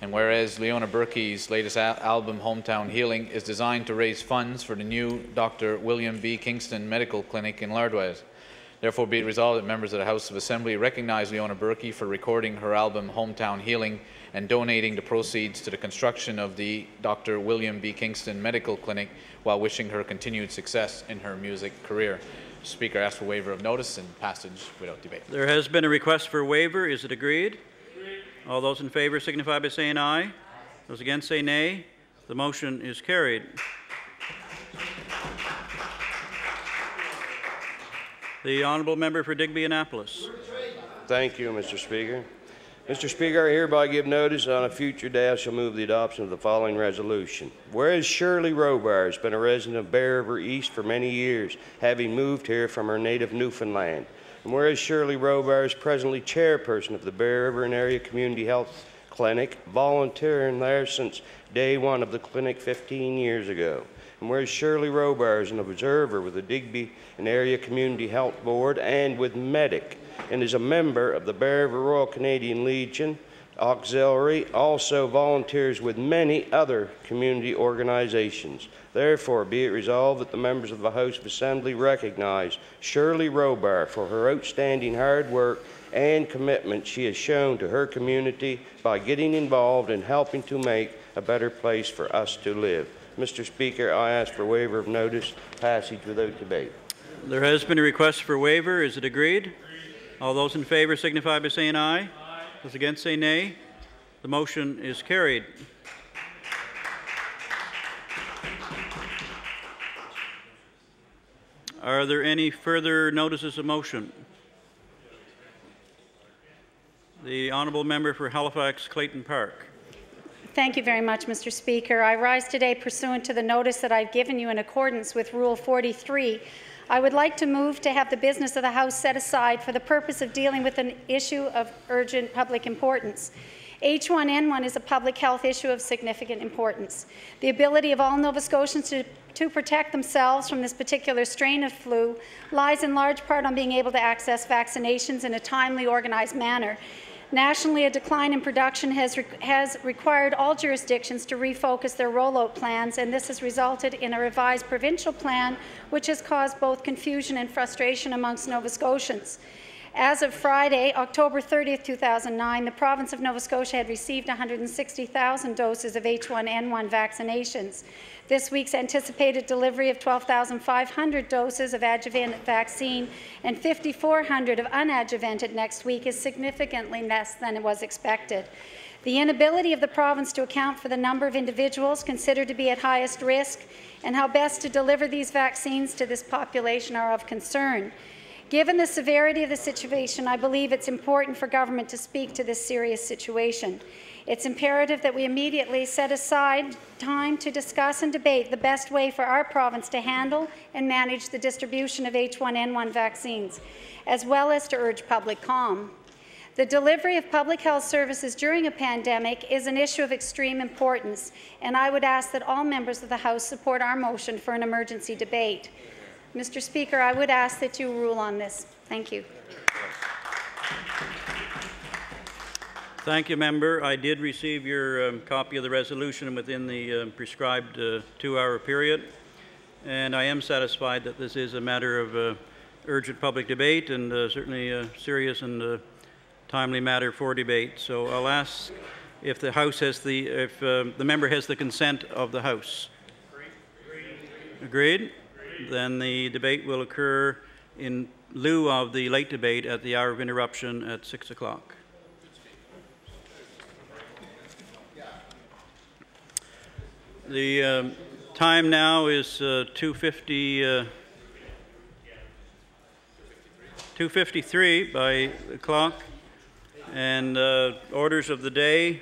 And whereas Leona Berkey's latest album, Hometown Healing, is designed to raise funds for the new Dr. William B. Kingston Medical Clinic in L'Ardoise. Therefore, be it resolved that members of the House of Assembly recognize Leona Berkey for recording her album Hometown Healing and donating the proceeds to the construction of the Dr. William B. Kingston Medical Clinic while wishing her continued success in her music career. Speaker asks for waiver of notice and passage without debate. There has been a request for waiver. Is it agreed? All those in favor signify by saying aye. Those against say nay. The motion is carried. The honourable member for Digby Annapolis. Thank you, Mr. Speaker. Mr. Speaker, I hereby give notice on a future day I shall move the adoption of the following resolution. Whereas Shirley Robar has been a resident of Bear River East for many years, having moved here from her native Newfoundland. And whereas Shirley Robar is presently chairperson of the Bear River and Area Community Health Clinic, volunteering there since day one of the clinic 15 years ago. And whereas Shirley Robar is an observer with the Digby and Area Community Health Board and with Medic, and is a member of the Bear River Royal Canadian Legion Auxiliary, also volunteers with many other community organizations. Therefore, be it resolved that the members of the House of Assembly recognize Shirley Robar for her outstanding hard work and commitment she has shown to her community by getting involved and helping to make a better place for us to live. Mr. Speaker, I ask for waiver of notice, passage without debate. There has been a request for waiver. Is it agreed? All those in favor signify by saying aye. aye. Those against say nay. The motion is carried. Are there any further notices of motion? The honourable member for Halifax Clayton Park. Thank you very much, Mr. Speaker. I rise today pursuant to the notice that I've given you in accordance with Rule 43 I would like to move to have the business of the House set aside for the purpose of dealing with an issue of urgent public importance. H1N1 is a public health issue of significant importance. The ability of all Nova Scotians to, to protect themselves from this particular strain of flu lies in large part on being able to access vaccinations in a timely, organized manner. Nationally, a decline in production has, re has required all jurisdictions to refocus their rollout plans, and this has resulted in a revised provincial plan, which has caused both confusion and frustration amongst Nova Scotians. As of Friday, October 30, 2009, the province of Nova Scotia had received 160,000 doses of H1N1 vaccinations. This week's anticipated delivery of 12,500 doses of adjuvant vaccine and 5,400 of unadjuvanted next week is significantly less than it was expected. The inability of the province to account for the number of individuals considered to be at highest risk and how best to deliver these vaccines to this population are of concern. Given the severity of the situation, I believe it's important for government to speak to this serious situation. It's imperative that we immediately set aside time to discuss and debate the best way for our province to handle and manage the distribution of H1N1 vaccines, as well as to urge public calm. The delivery of public health services during a pandemic is an issue of extreme importance, and I would ask that all members of the House support our motion for an emergency debate. Mr. Speaker, I would ask that you rule on this. Thank you. Thank you, member. I did receive your um, copy of the resolution within the uh, prescribed uh, two-hour period, and I am satisfied that this is a matter of uh, urgent public debate and uh, certainly a serious and uh, timely matter for debate. So I'll ask if the House has the, if um, the member has the consent of the House. Agreed? Agreed? Then the debate will occur in lieu of the late debate at the hour of interruption at 6 o'clock. The um, time now is uh, 250, uh, 253 by the clock. And uh, orders of the day,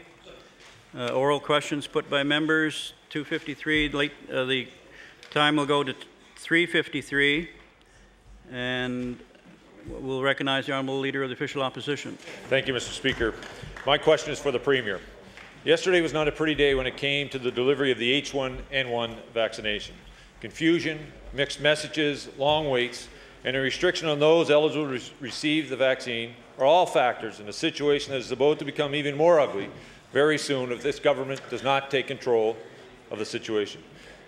uh, oral questions put by members, 253. Late, uh, the time will go to 353. And we'll recognize the Honourable Leader of the Official Opposition. Thank you, Mr. Speaker. My question is for the Premier. Yesterday was not a pretty day when it came to the delivery of the H1N1 vaccination. Confusion, mixed messages, long waits, and a restriction on those eligible to receive the vaccine are all factors in a situation that is about to become even more ugly very soon if this government does not take control of the situation.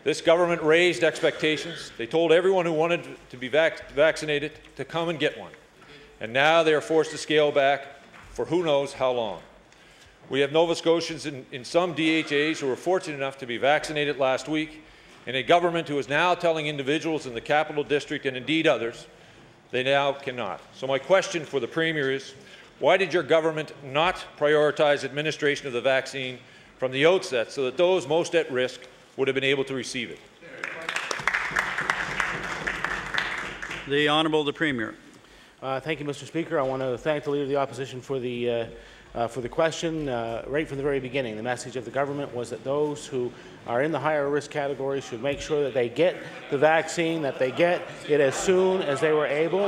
This government raised expectations. They told everyone who wanted to be vac vaccinated to come and get one. And now they are forced to scale back for who knows how long. We have Nova Scotians in, in some DHAs who were fortunate enough to be vaccinated last week, and a government who is now telling individuals in the capital district and indeed others they now cannot. So my question for the Premier is, why did your government not prioritize administration of the vaccine from the outset so that those most at risk would have been able to receive it? The Honourable the Premier. Uh, thank you, Mr. Speaker. I want to thank the Leader of the Opposition for the, uh, uh, for the question. Uh, right from the very beginning, the message of the government was that those who are in the higher risk category should make sure that they get the vaccine, that they get it as soon as they were able.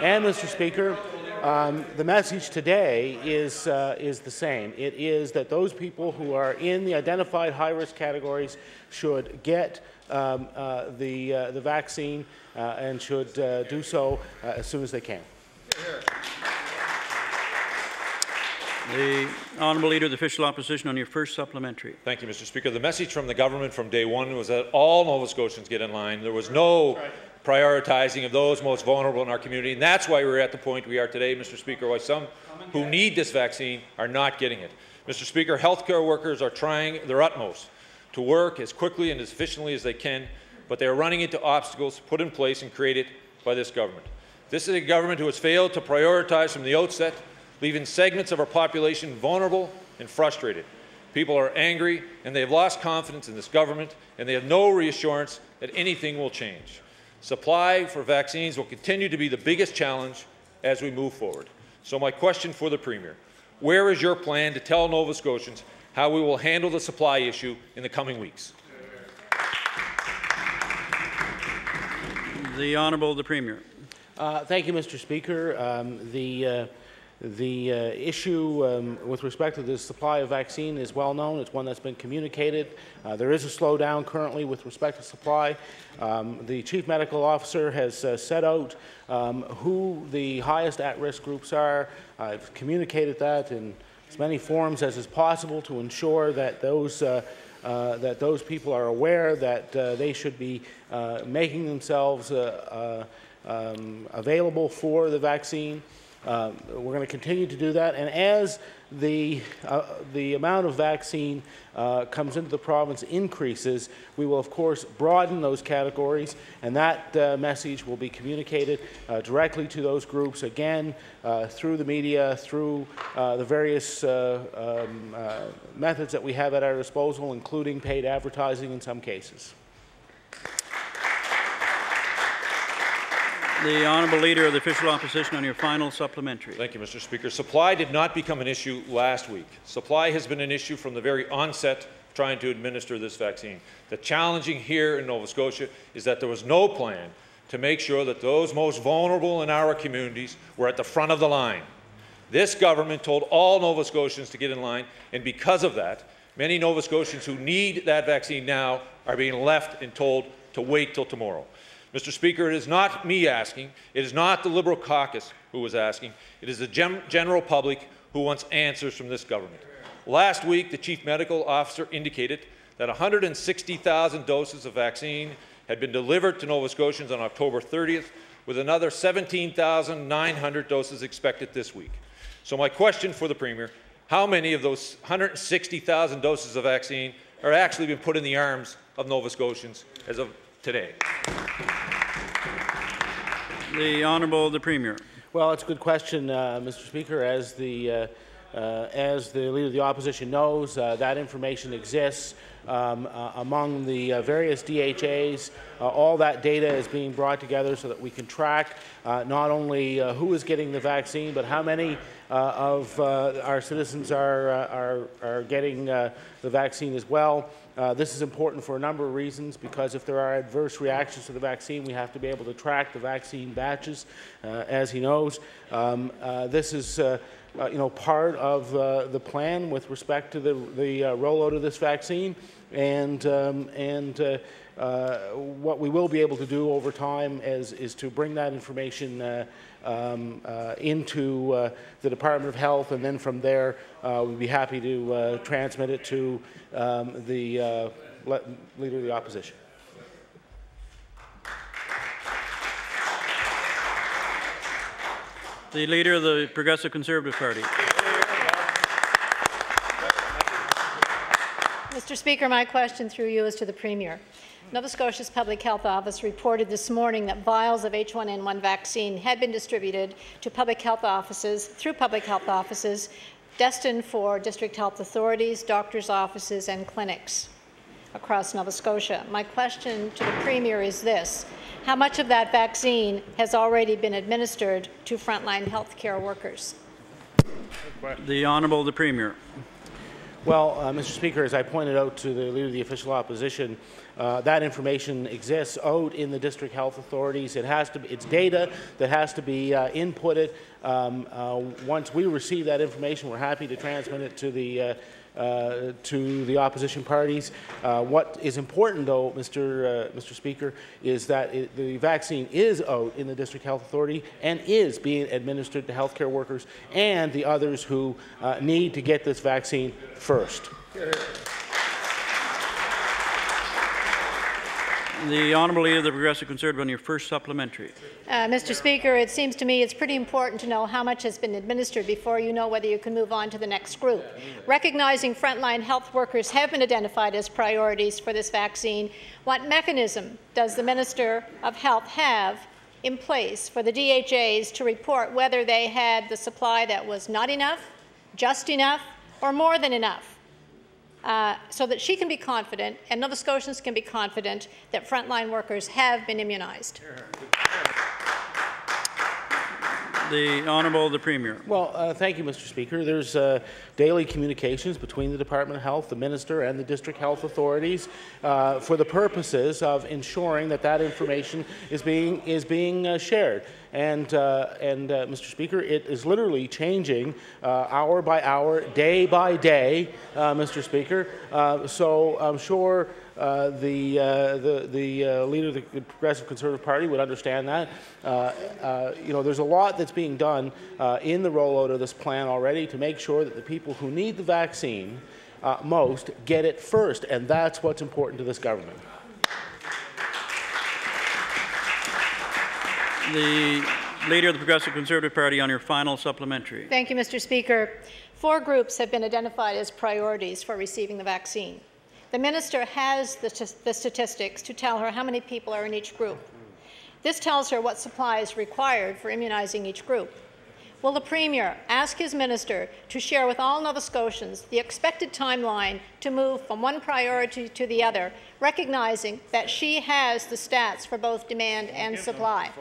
And, Mr. Speaker, um, the message today is, uh, is the same. It is that those people who are in the identified high-risk categories should get um, uh, the, uh, the vaccine uh, and should uh, do so uh, as soon as they can. The Honourable Leader of the Official Opposition on your first supplementary. Thank you, Mr. Speaker. The message from the government from day one was that all Nova Scotians get in line. There was no prioritizing of those most vulnerable in our community, and that's why we're at the point we are today, Mr. Speaker, why some who need this vaccine are not getting it. Mr. Speaker, healthcare workers are trying their utmost to work as quickly and as efficiently as they can, but they are running into obstacles put in place and created by this government. This is a government who has failed to prioritize from the outset leaving segments of our population vulnerable and frustrated. People are angry and they have lost confidence in this government and they have no reassurance that anything will change. Supply for vaccines will continue to be the biggest challenge as we move forward. So my question for the Premier, where is your plan to tell Nova Scotians how we will handle the supply issue in the coming weeks? The Honourable the Premier. Uh, thank you, Mr. Speaker. Um, the uh, the uh, issue um, with respect to the supply of vaccine is well known. It's one that's been communicated. Uh, there is a slowdown currently with respect to supply. Um, the Chief Medical Officer has uh, set out um, who the highest at-risk groups are. I've communicated that in as many forms as is possible to ensure that those uh, uh, that those people are aware that uh, they should be making themselves um, available for the vaccine. Uh, we're going to continue to do that, and as the, uh, the amount of vaccine uh, comes into the province increases, we will of course broaden those categories, and that uh, message will be communicated uh, directly to those groups, again, uh, through the media, through the various um, methods that we have at our disposal, including paid advertising in some cases. The Honourable Leader of the Official Opposition on your final supplementary. Thank you, Mr. Speaker. Supply did not become an issue last week. Supply has been an issue from the very onset of trying to administer this vaccine. The challenging here in Nova Scotia is that there was no plan to make sure that those most vulnerable in our communities were at the front of the line. This government told all Nova Scotians to get in line, and because of that, many Nova Scotians who need that vaccine now are being left and told to wait till tomorrow. Mr. Speaker, it is not me asking, it is not the Liberal caucus who was asking, it is the gen general public who wants answers from this government. Last week, the Chief Medical Officer indicated that 160,000 doses of vaccine had been delivered to Nova Scotians on October 30th, with another 17,900 doses expected this week. So my question for the Premier, how many of those 160,000 doses of vaccine are actually being put in the arms of Nova Scotians as of today? The Honourable the Premier. Well, it's a good question, uh, Mr. Speaker. As the uh, uh, as the Leader of the Opposition knows, uh, that information exists um, uh, among the uh, various DHAs. all that data is being brought together so that we can track not only who is getting the vaccine, but how many of our citizens are, are, are getting the vaccine as well. Uh, this is important for a number of reasons because if there are adverse reactions to the vaccine, we have to be able to track the vaccine batches, uh, as he knows. Um, uh, this is uh, uh, you know, part of uh, the plan with respect to the, the rollout of this vaccine and, um, and what we will be able to do over time is, is to bring that information um, uh, into uh, the Department of Health, and then from there, uh, we'd be happy to transmit it to um, the Le- Leader of the Opposition. The Leader of the Progressive Conservative Party. Mr. Speaker, my question through you is to the Premier. Nova Scotia's Public Health Office reported this morning that vials of H1N1 vaccine had been distributed to public health offices, through public health offices, destined for district health authorities, doctors' offices, and clinics across Nova Scotia. My question to the Premier is this. How much of that vaccine has already been administered to frontline healthcare workers? The Honourable the Premier. Well, uh, Mr. Speaker, as I pointed out to the Leader of the Official Opposition, uh, that information exists out in the district health authorities. It has to be, it's data that has to be uh, inputted. Um, uh, once we receive that information, we're happy to transmit it to the uh, to the opposition parties. Uh, what is important, though, Mr. Uh, Mr. Speaker, is that it, the vaccine is out in the district health authority and is being administered to healthcare workers and the others who uh, need to get this vaccine first. The Honourable Leader of the Progressive Conservative on your first supplementary. Uh, Mr. Speaker, it seems to me it's pretty important to know how much has been administered before you know whether you can move on to the next group. Recognizing frontline health workers have been identified as priorities for this vaccine, what mechanism does the Minister of Health have in place for the DHAs to report whether they had the supply that was not enough, just enough, or more than enough? Uh, so that she can be confident and Nova Scotians can be confident that frontline workers have been immunized. The Honourable the Premier. Well, uh, thank you, Mr. Speaker. There's uh, daily communications between the Department of Health, the Minister, and the district health authorities uh, for the purposes of ensuring that that information is being is being uh, shared. And uh, and uh, Mr. Speaker, it is literally changing hour by hour, day by day, Mr. Speaker. so I'm sure. Uh, the, uh, the, the uh, leader of the Progressive Conservative Party would understand that. you know, there's a lot that's being done in the rollout of this plan already to make sure that the people who need the vaccine most get it first, and that's what's important to this government. The Leader of the Progressive Conservative Party on your final supplementary. Thank you, Mr. Speaker. Four groups have been identified as priorities for receiving the vaccine. The minister has the, the, statistics to tell her how many people are in each group. This tells her what supply is required for immunizing each group. Will the Premier ask his minister to share with all Nova Scotians the expected timeline to move from one priority to the other, recognizing that she has the stats for both demand and supply?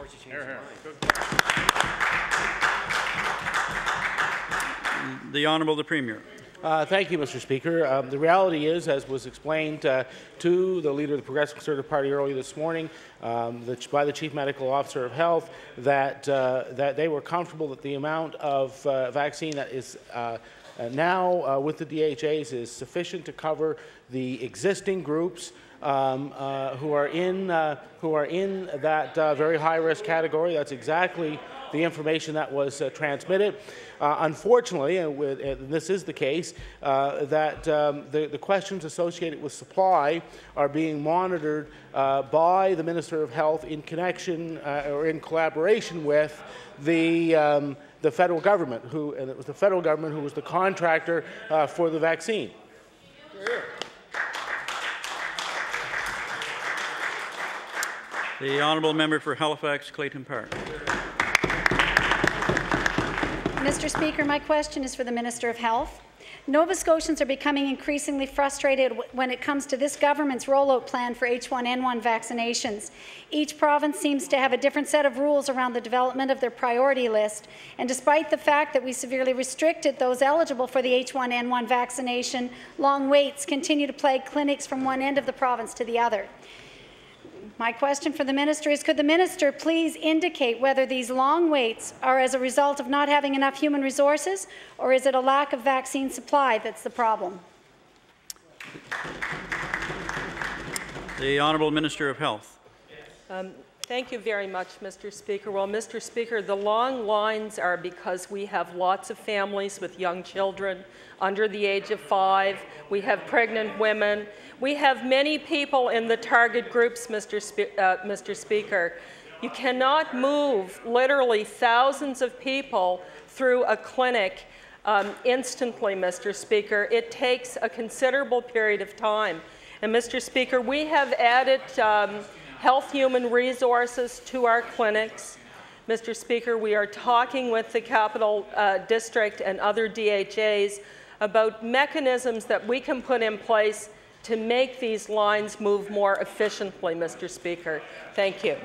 The Honourable the Premier. Uh, thank you, Mr. Speaker. Um, the reality is, as was explained uh, to the leader of the Progressive Conservative Party earlier this morning um, the, by the Chief Medical Officer of Health, that, uh, that they were comfortable that the amount of uh, vaccine that is uh, uh, now with the DHAs is sufficient to cover the existing groups um, who, are in, who are in that very high-risk category. That's exactly the information that was transmitted. Uh, unfortunately, and, with, and, this is the case, uh, that um, the, the, questions associated with supply are being monitored uh, by the Minister of Health in connection uh, or in collaboration with the, um, the federal government, who, and it was the federal government who was the contractor uh, for the vaccine. The honourable member for Halifax, Clayton Park. Mr. Speaker, my question is for the Minister of Health. Nova Scotians are becoming increasingly frustrated when it comes to this government's rollout plan for H1N1 vaccinations. Each province seems to have a different set of rules around the development of their priority list, and despite the fact that we severely restricted those eligible for the H1N1 vaccination, long waits continue to plague clinics from one end of the province to the other. My question for the minister is, could the minister please indicate whether these long waits are as a result of not having enough human resources, or is it a lack of vaccine supply that's the problem? The Honourable Minister of Health. Um, Thank you very much, Mr. Speaker. Well, Mr. Speaker, the long lines are because we have lots of families with young children under the age of five. We have pregnant women. We have many people in the target groups, Mr. Spe uh, Mr. Speaker. You cannot move literally thousands of people through a clinic um, instantly, Mr. Speaker. It takes a considerable period of time. And, Mr. Speaker, we have added um, health human resources to our clinics. Mr. Speaker, we are talking with the Capital uh, District and other DHAs about mechanisms that we can put in place to make these lines move more efficiently, Mr. Speaker. Thank you.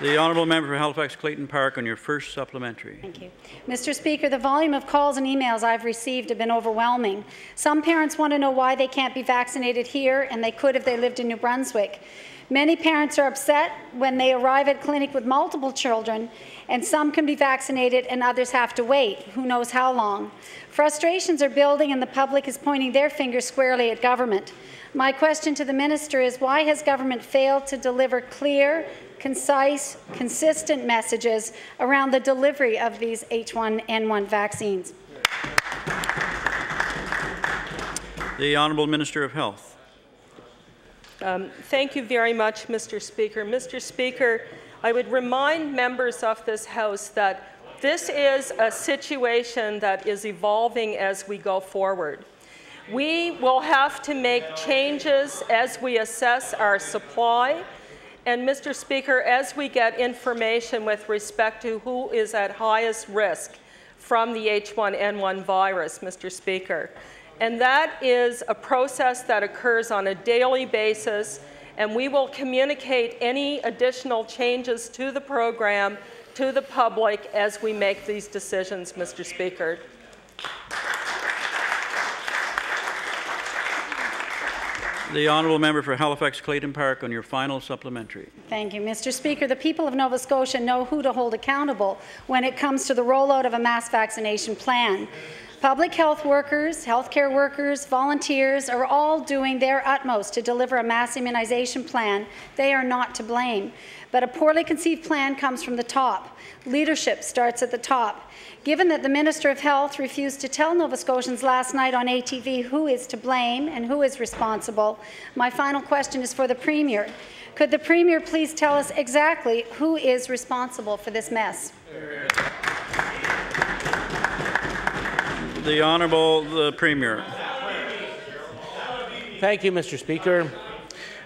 The honourable member for Halifax Clayton Park on your first supplementary. Thank you. Mr. Speaker, the volume of calls and emails I've received have been overwhelming. Some parents want to know why they can't be vaccinated here, and they could if they lived in New Brunswick. Many parents are upset when they arrive at clinic with multiple children, and some can be vaccinated and others have to wait, who knows how long. Frustrations are building, and the public is pointing their finger squarely at government. My question to the minister is why has government failed to deliver clear, concise, consistent messages around the delivery of these H1N1 vaccines? The Honourable Minister of Health. Um, thank you very much, Mr. Speaker. Mr. Speaker, I would remind members of this House that this is a situation that is evolving as we go forward. We will have to make changes as we assess our supply. And Mr. Speaker, as we get information with respect to who is at highest risk from the H1N1 virus, Mr. Speaker. And that is a process that occurs on a daily basis, and we will communicate any additional changes to the program to the public as we make these decisions, Mr. Speaker. The honourable member for Halifax Clayton Park on your final supplementary. Thank you, Mr. Speaker. The people of Nova Scotia know who to hold accountable when it comes to the rollout of a mass vaccination plan. Public health workers, healthcare workers, volunteers are all doing their utmost to deliver a mass immunization plan. They are not to blame. But a poorly conceived plan comes from the top. Leadership starts at the top. Given that the Minister of Health refused to tell Nova Scotians last night on ATV who is to blame and who is responsible, my final question is for the Premier. Could the Premier please tell us exactly who is responsible for this mess? The Honourable the Premier. Thank you, Mr. Speaker.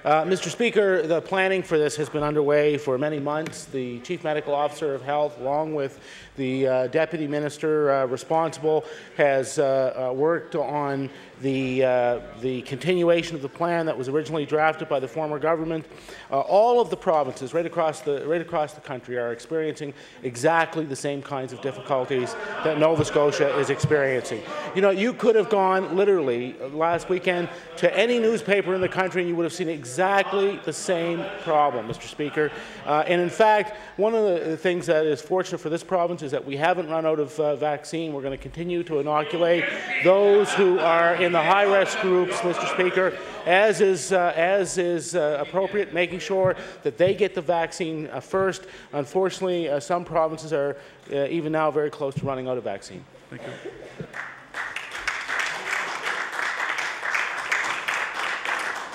Uh, Mr. Speaker, the planning for this has been underway for many months. The Chief Medical Officer of Health, along with the uh, Deputy Minister uh, responsible, has uh, uh, worked on the, uh, the continuation of the plan that was originally drafted by the former government. all of the provinces right across, the, right across the country are experiencing exactly the same kinds of difficulties that Nova Scotia is experiencing. You know, you could have gone literally last weekend to any newspaper in the country and you would have seen exactly the same problem, Mr. Speaker. and in fact, one of the things that is fortunate for this province is that we haven't run out of uh, vaccine. We're going to continue to inoculate those who are in the high-risk groups, Mr. Speaker, as is, uh, as is uh, appropriate, making sure that they get the vaccine uh, first. Unfortunately, uh, some provinces are uh, even now very close to running out of vaccine. Thank you.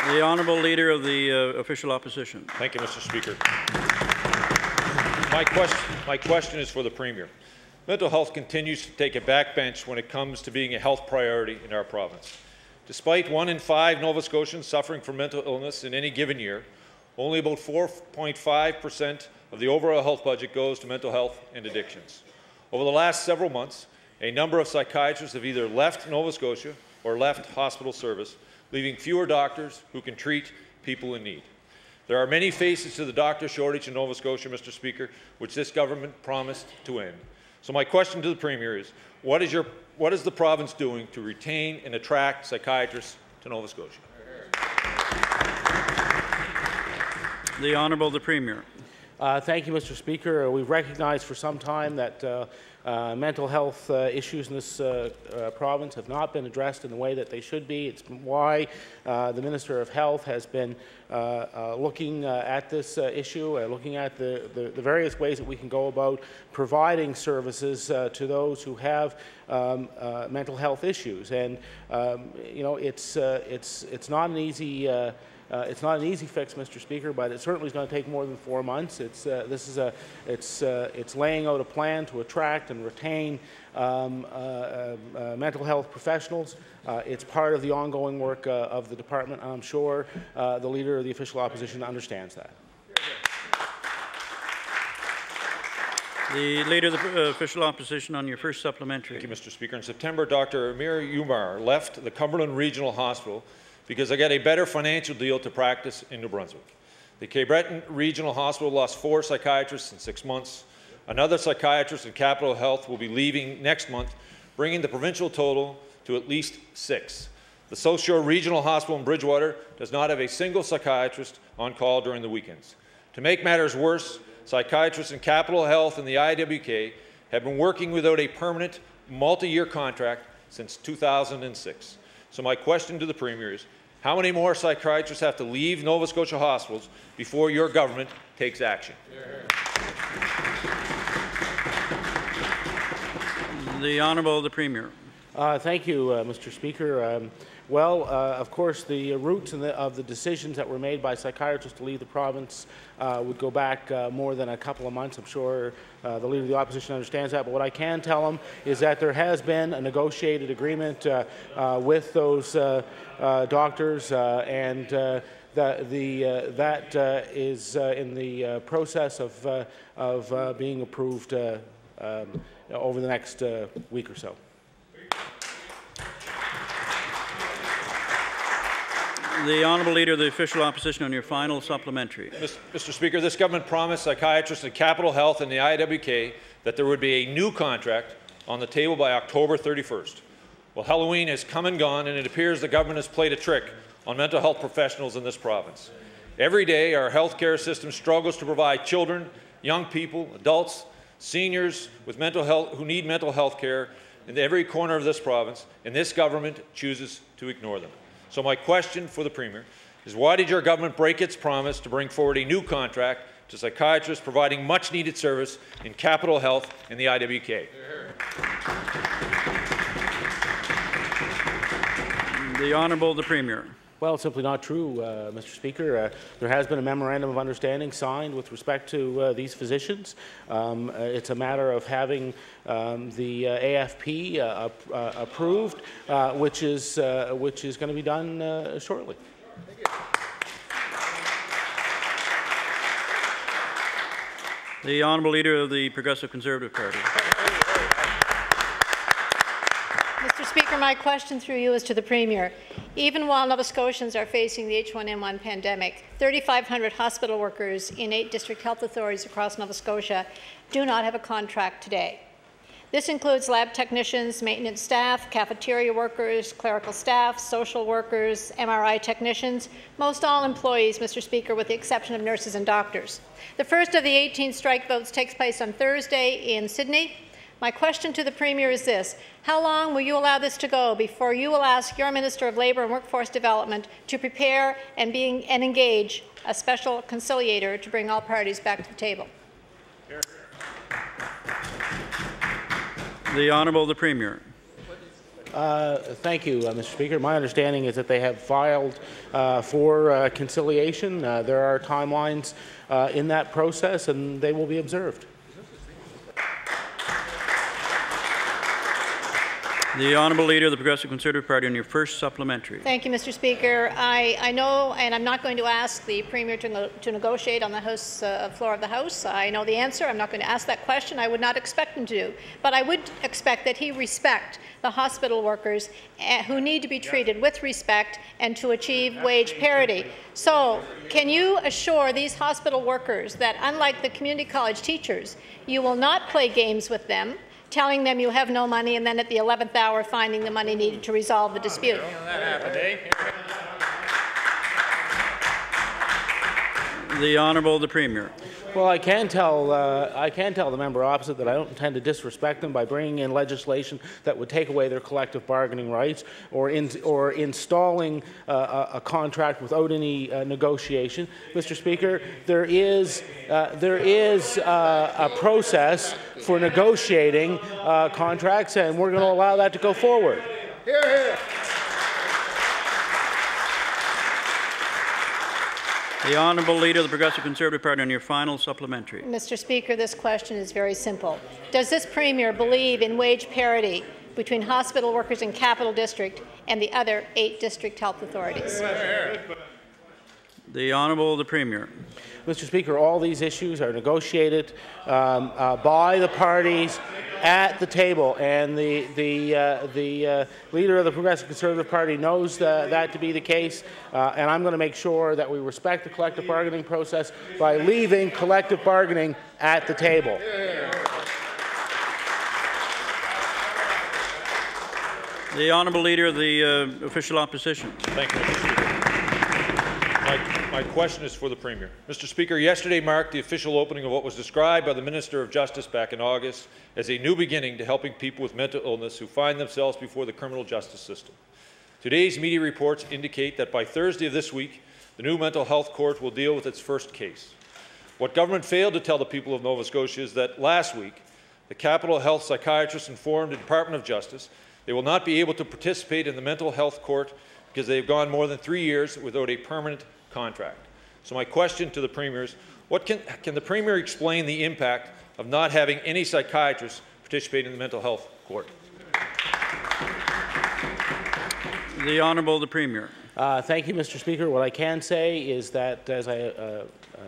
The Honourable Leader of the uh, Official Opposition. Thank you, Mr. Speaker. My question, my question is for the Premier. Mental health continues to take a backbench when it comes to being a health priority in our province. Despite one in five Nova Scotians suffering from mental illness in any given year, only about 4.5% of the overall health budget goes to mental health and addictions. Over the last several months, a number of psychiatrists have either left Nova Scotia or left hospital service, leaving fewer doctors who can treat people in need. There are many faces to the doctor shortage in Nova Scotia, Mr. Speaker, which this government promised to end. So my question to the Premier is, what is, your, what is the province doing to retain and attract psychiatrists to Nova Scotia? The Honourable the Premier. Uh, thank you, Mr. Speaker. We've recognized for some time that uh, uh, mental health uh, issues in this uh, uh, province have not been addressed in the way that they should be. It's why uh, the Minister of Health has been uh, looking at this issue, looking at the, the, the various ways that we can go about providing services to those who have um, mental health issues. And um, you know, it's it's it's not an easy. Uh, it's not an easy fix, Mr. Speaker, but it certainly is going to take more than four months. It's, uh, this is a, it's, uh, it's laying out a plan to attract and retain um, uh, uh, uh, mental health professionals. Uh, it's part of the ongoing work uh, of the department, and I'm sure uh, the leader of the official opposition understands that. The Leader of the uh, Official Opposition on your first supplementary. Thank you, Mr. Speaker. In September, Dr. Amir Umar left the Cumberland Regional Hospital because I got a better financial deal to practice in New Brunswick. The Cape Breton Regional Hospital lost four psychiatrists in six months. Another psychiatrist at Capital Health will be leaving next month, bringing the provincial total to at least six. The South Shore Regional Hospital in Bridgewater does not have a single psychiatrist on call during the weekends. To make matters worse, psychiatrists in Capital Health and the IWK have been working without a permanent multi-year contract since 2006. So my question to the Premier is, how many more psychiatrists have to leave Nova Scotia hospitals before your government takes action? The Honourable the Premier. Uh, thank you, uh, Mr. Speaker. Um, well, uh, of course, the roots the, of the decisions that were made by psychiatrists to leave the province uh, would go back uh, more than a couple of months. I'm sure uh, the Leader of the Opposition understands that. But what I can tell him is that there has been a negotiated agreement with those doctors and the, the, uh, that uh, is uh, in the process of, of being approved um, over the next week or so. The Honourable Leader of the Official Opposition on your final supplementary. Mr. Speaker, this government promised psychiatrists at Capital Health and the IWK that there would be a new contract on the table by October 31st. Well, Halloween has come and gone, and it appears the government has played a trick on mental health professionals in this province. Every day, our healthcare system struggles to provide children, young people, adults, seniors with mental health who need mental health care in every corner of this province, and this government chooses to ignore them. So my question for the Premier is why did your government break its promise to bring forward a new contract to psychiatrists providing much-needed service in Capital Health and the IWK? The Honourable the Premier. Well, it is simply not true, uh, Mr. Speaker. Uh, there has been a memorandum of understanding signed with respect to uh, these physicians. Um, uh, it's a matter of having um, the uh, AFP uh, approved, which is which is going to be done shortly. The Honourable Leader of the Progressive Conservative Party. Mr. Speaker, my question through you is to the Premier. Even while Nova Scotians are facing the H1N1 pandemic, 3,500 hospital workers in eight district health authorities across Nova Scotia do not have a contract today. This includes lab technicians, maintenance staff, cafeteria workers, clerical staff, social workers, MRI technicians, most all employees, Mr. Speaker, with the exception of nurses and doctors. The first of the 18 strike votes takes place on Thursday in Sydney. My question to the Premier is this. How long will you allow this to go before you will ask your Minister of Labour and Workforce Development to prepare and, being, and engage a special conciliator to bring all parties back to the table? The Honourable the Premier. Uh, thank you, uh, Mr. Speaker. My understanding is that they have filed uh, for uh, conciliation. Uh, there are timelines uh, in that process, and they will be observed. The Honourable Leader of the Progressive Conservative Party on your first supplementary. Thank you, Mr. Speaker. I, I know, and I'm not going to ask the Premier to, to negotiate on the House uh, floor of the House. I know the answer. I'm not going to ask that question. I would not expect him to do. But I would expect that he respect the hospital workers uh, who need to be treated with respect and to achieve wage parity. So, can you assure these hospital workers that, unlike the community college teachers, you will not play games with them? Telling them you have no money, and then at the 11th hour finding the money needed to resolve the dispute. Eh? The Honourable the Premier. Well, I can tell uh, I can tell the member opposite that I don't intend to disrespect them by bringing in legislation that would take away their collective bargaining rights or in, or installing uh, a, a contract without any uh, negotiation. Mr. Speaker, there is uh, there is uh, a process for negotiating uh, contracts, and we're going to allow that to go forward. Here, here. The Honourable Leader of the Progressive Conservative Party on your final supplementary. Mr. Speaker, this question is very simple. Does this Premier believe in wage parity between hospital workers in Capital District and the other eight district health authorities? The Honourable the Premier. Mr. Speaker, all these issues are negotiated um, uh, by the parties at the table, and the the uh, the uh, leader of the Progressive Conservative Party knows uh, that to be the case. Uh, and I'm going to make sure that we respect the collective bargaining process by leaving collective bargaining at the table. The Honourable Leader of the uh, Official Opposition. Thank you, Mr. Speaker. My, question is for the Premier. Mr. Speaker, yesterday marked the official opening of what was described by the Minister of Justice back in August as a new beginning to helping people with mental illness who find themselves before the criminal justice system. Today's media reports indicate that by Thursday of this week, the new mental health court will deal with its first case. What government failed to tell the people of Nova Scotia is that last week, the Capital Health psychiatrists informed the Department of Justice they will not be able to participate in the mental health court because they have gone more than three years without a permanent contract. So my question to the Premier is, what can, can the Premier explain the impact of not having any psychiatrists participate in the mental health court? The Honourable the Premier. Uh, thank you, Mr. Speaker. What I can say is that, as I uh, uh,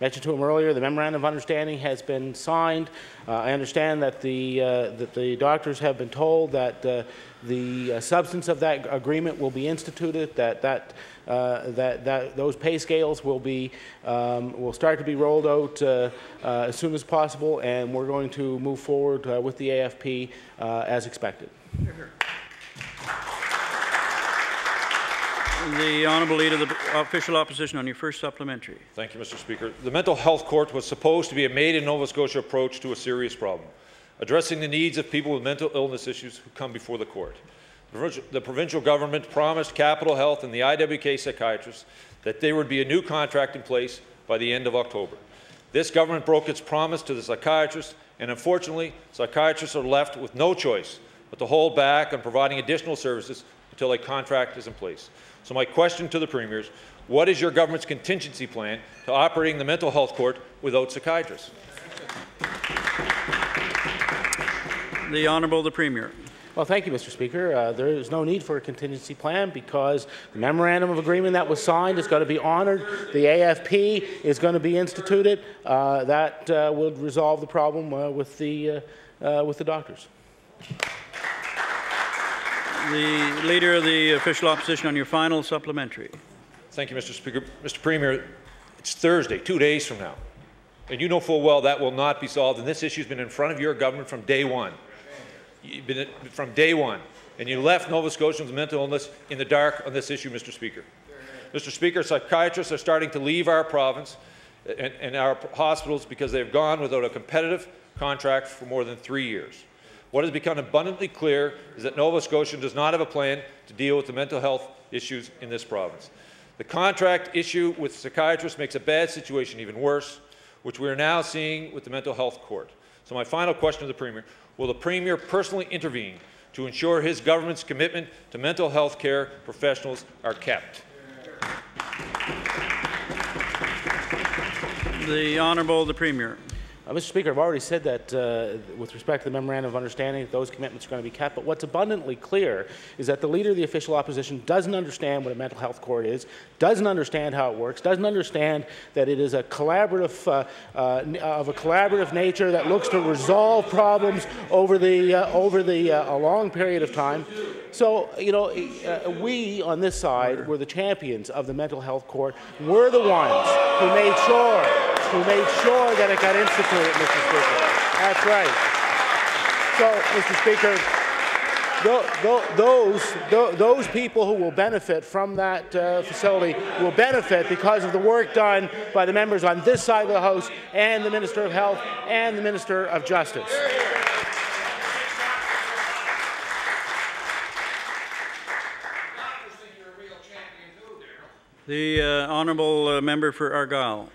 mentioned to him earlier, the memorandum of understanding has been signed. Uh, I understand that the uh, that the doctors have been told that uh, the uh, substance of that agreement will be instituted. That that. Uh, that, that those pay scales will be um, will start to be rolled out uh, as soon as possible, and we're going to move forward with the AFP as expected. The Honourable Leader of the Official Opposition on your first supplementary. Thank you, Mr. Speaker. The mental health court was supposed to be a made-in-Nova Scotia approach to a serious problem, addressing the needs of people with mental illness issues who come before the court. The provincial government promised Capital Health and the IWK psychiatrists that there would be a new contract in place by the end of October. This government broke its promise to the psychiatrists, and unfortunately, psychiatrists are left with no choice but to hold back on providing additional services until a contract is in place. So my question to the Premier is, what is your government's contingency plan to operating the mental health court without psychiatrists? The Honourable the Premier. Well, thank you, Mr. Speaker. Uh, there is no need for a contingency plan because the memorandum of agreement that was signed is going to be honoured. The AFP is going to be instituted. Uh, that uh, will resolve the problem uh, with the uh, uh, with the doctors. The Leader of the Official Opposition on your final supplementary. Thank you, Mr. Speaker. Mr. Premier, it's Thursday, two days from now. And you know full well that will not be solved, and this issue has been in front of your government from day one. You've been from day one. And you left Nova Scotians with mental illness in the dark on this issue, Mr. Speaker. Mr. Speaker, psychiatrists are starting to leave our province uh, and, and our hospitals because they've gone without a competitive contract for more than three years. What has become abundantly clear is that Nova Scotia does not have a plan to deal with the mental health issues in this province. The contract issue with psychiatrists makes a bad situation even worse, which we are now seeing with the mental health court. So my final question to the Premier, will the Premier personally intervene to ensure his government's commitment to mental health care professionals are kept? The Honourable the Premier. Uh, Mr. Speaker, I've already said that uh, with respect to the memorandum of understanding, those commitments are going to be kept. But what's abundantly clear is that the leader of the official opposition doesn't understand what a mental health court is, doesn't understand how it works, doesn't understand that it is a collaborative uh, uh, of a collaborative nature that looks to resolve problems over the uh, over the uh, a long period of time. So you know, we on this side were the champions of the mental health court. We're the ones who made sure who made sure that it got instituted, Mr. Speaker. That's right. So, Mr. Speaker, tho- tho- those, those people who will benefit from that uh, facility will benefit because of the work done by the members on this side of the House and the Minister of Health and the Minister of Justice. The uh, honourable uh, member for Argyle.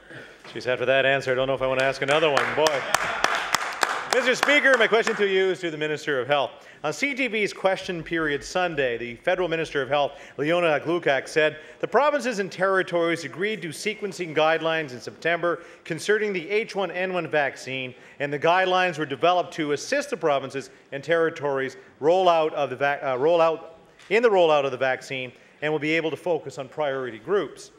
She's had for that answer. I don't know if I want to ask another one. Boy. Mr. Speaker, my question to you is to the Minister of Health. On CTV's question period Sunday, the Federal Minister of Health, Leona Aglukkaq, said the provinces and territories agreed to sequencing guidelines in September concerning the H1N1 vaccine, and the guidelines were developed to assist the provinces and territories roll out of the uh, roll out in the rollout of the vaccine and will be able to focus on priority groups.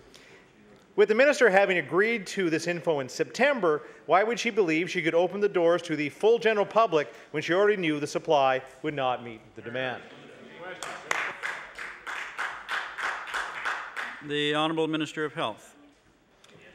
With the minister having agreed to this info in September, why would she believe she could open the doors to the full general public when she already knew the supply would not meet the demand? The honourable Minister of Health.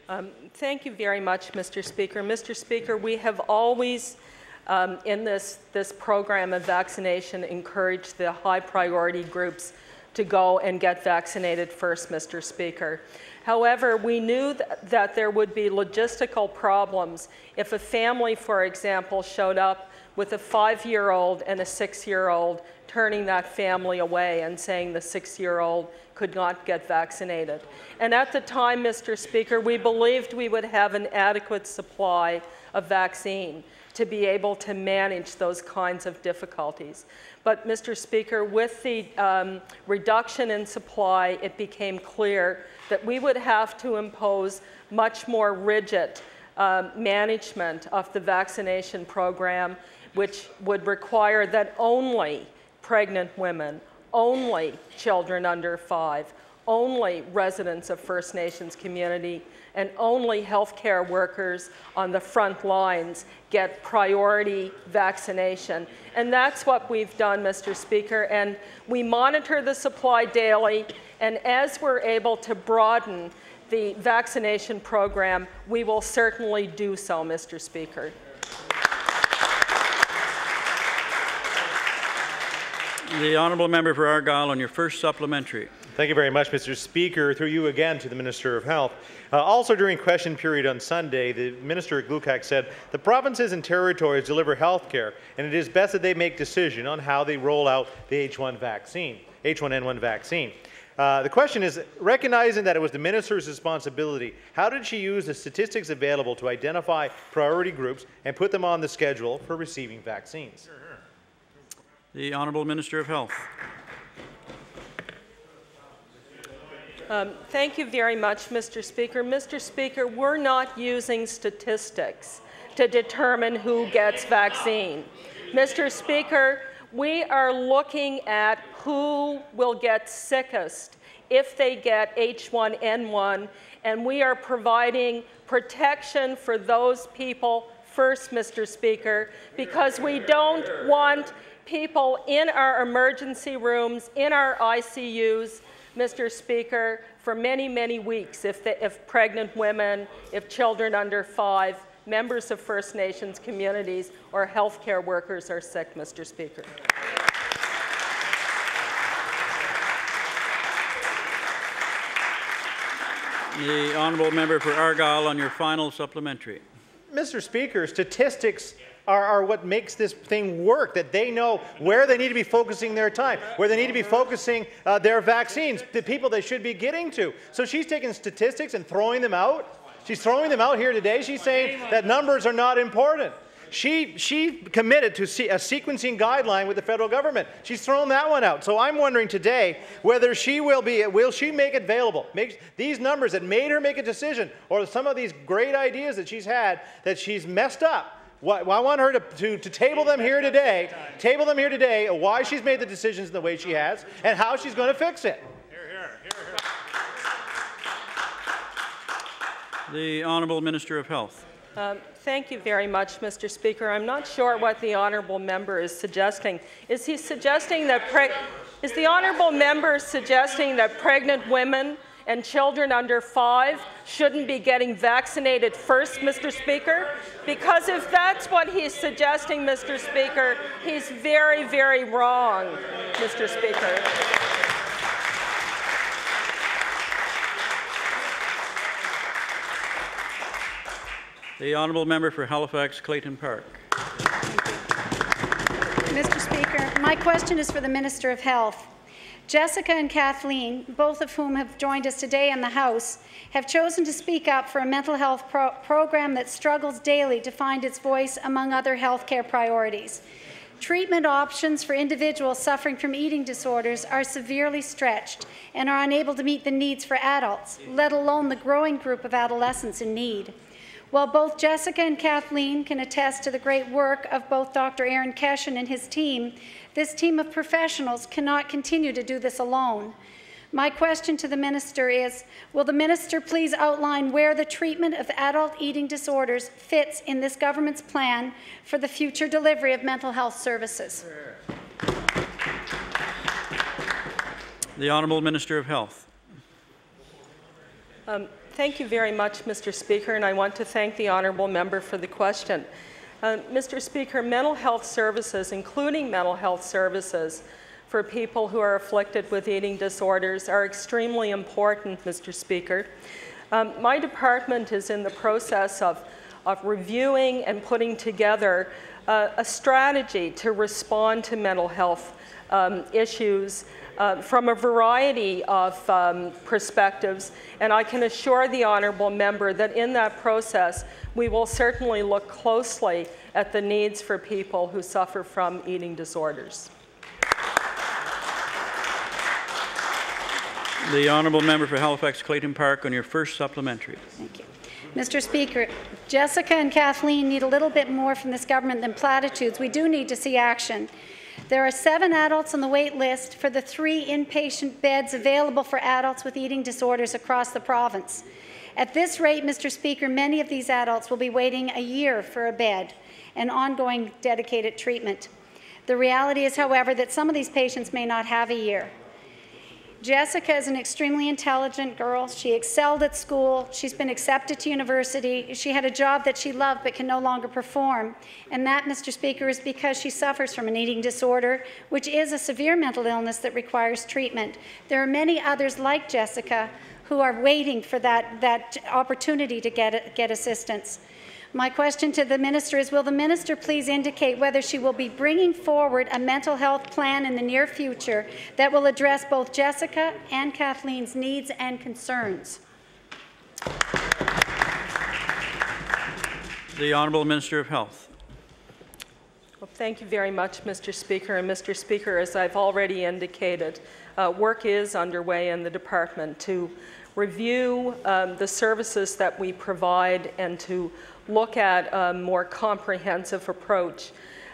Um, thank you very much, Mr. Speaker. Mr. Speaker, we have always, um, in this, this program of vaccination, encouraged the high priority groups to go and get vaccinated first, Mr. Speaker. However, we knew th that there would be logistical problems if a family, for example, showed up with a five-year-old and a six-year-old, turning that family away and saying the six-year-old could not get vaccinated. And at the time, Mr. Speaker, we believed we would have an adequate supply of vaccine to be able to manage those kinds of difficulties. But, Mr. Speaker, with the um, reduction in supply, it became clear that we would have to impose much more rigid um, management of the vaccination program, which would require that only pregnant women, only children under five, only residents of First Nations community, and only healthcare workers on the front lines get priority vaccination. And that's what we've done, Mr. Speaker. And we monitor the supply daily, and as we're able to broaden the vaccination program, we will certainly do so, Mr. Speaker. The honourable member for Argyle on your first supplementary. Thank you very much, Mr. Speaker. Through you again to the Minister of Health. Uh, also during question period on Sunday, the Minister Aglukkaq said the provinces and territories deliver health care, and it is best that they make decision on how they roll out the H1 vaccine, H1N1 vaccine. Uh, the question is, recognizing that it was the minister's responsibility, how did she use the statistics available to identify priority groups and put them on the schedule for receiving vaccines? The honourable Minister of Health. Um, thank you very much, Mr. Speaker. Mr. Speaker, we're not using statistics to determine who gets vaccine. Mr. Speaker, we are looking at who will get sickest if they get H1N1, and we are providing protection for those people first, Mr. Speaker, because we don't want people in our emergency rooms, in our ICUs, Mr. Speaker, for many, many weeks if, the, if pregnant women, if children under five, members of First Nations communities, or healthcare workers are sick, Mr. Speaker. The honourable member for Argyle on your final supplementary. Mr. Speaker, statistics are, are, what makes this thing work, that they know where they need to be focusing their time, where they need to be focusing uh, their vaccines, the people they should be getting to. So she's taking statistics and throwing them out. She's throwing them out here today. She's saying that numbers are not important. She, she committed to see a sequencing guideline with the federal government. She's thrown that one out. So I'm wondering today whether she will be, will she make it available, make these numbers that made her make a decision, or some of these great ideas that she's had that she's messed up. Well, I want her to, to, to, table them here today, table them here today, why she's made the decisions the way she has, and how she's going to fix it. The Honourable Minister of Health. Um, thank you very much, Mr. Speaker. I'm not sure what the honourable member is suggesting. Is he suggesting that is the honourable member suggesting that pregnant women and children under five shouldn't be getting vaccinated first, Mr. Speaker? Because if that's what he's suggesting, Mr. Speaker, he's very, very wrong, Mr. Speaker. The honourable member for Halifax Clayton Park. Mr. Speaker, my question is for the Minister of Health. Jessica and Kathleen, both of whom have joined us today in the House, have chosen to speak up for a mental health pro program that struggles daily to find its voice among other healthcare priorities. Treatment options for individuals suffering from eating disorders are severely stretched and are unable to meet the needs for adults, let alone the growing group of adolescents in need. While both Jessica and Kathleen can attest to the great work of both Dr. Aaron Keshen and his team, this team of professionals cannot continue to do this alone. My question to the minister is, will the minister please outline where the treatment of adult eating disorders fits in this government's plan for the future delivery of mental health services? The Honourable Minister of Health. Um, Thank you very much, Mr. Speaker, and I want to thank the honourable member for the question. Uh, Mr. Speaker, mental health services, including mental health services for people who are afflicted with eating disorders, are extremely important, Mr. Speaker. Um, my department is in the process of, of reviewing and putting together uh, a strategy to respond to mental health um, issues uh, from a variety of um, perspectives, and I can assure the honourable member that in that process, we will certainly look closely at the needs for people who suffer from eating disorders. The honourable member for Halifax Clayton Park on your first supplementary. Thank you. Mr. Speaker, Jessica and Kathleen need a little bit more from this government than platitudes. We do need to see action. There are seven adults on the wait list for the three inpatient beds available for adults with eating disorders across the province. At this rate, Mr. Speaker, many of these adults will be waiting a year for a bed and ongoing dedicated treatment. The reality is, however, that some of these patients may not have a year. Jessica is an extremely intelligent girl. She excelled at school. She's been accepted to university. She had a job that she loved but can no longer perform. And that, Mr. Speaker, is because she suffers from an eating disorder, which is a severe mental illness that requires treatment. There are many others like Jessica who are waiting for that, that opportunity to get, get assistance. My question to the minister is, will the minister please indicate whether she will be bringing forward a mental health plan in the near future that will address both Jessica and Kathleen's needs and concerns? The Honourable Minister of Health. Well, thank you very much, Mr. Speaker. And Mr. Speaker, as I've already indicated, uh, work is underway in the department to review um, the services that we provide and to look at a more comprehensive approach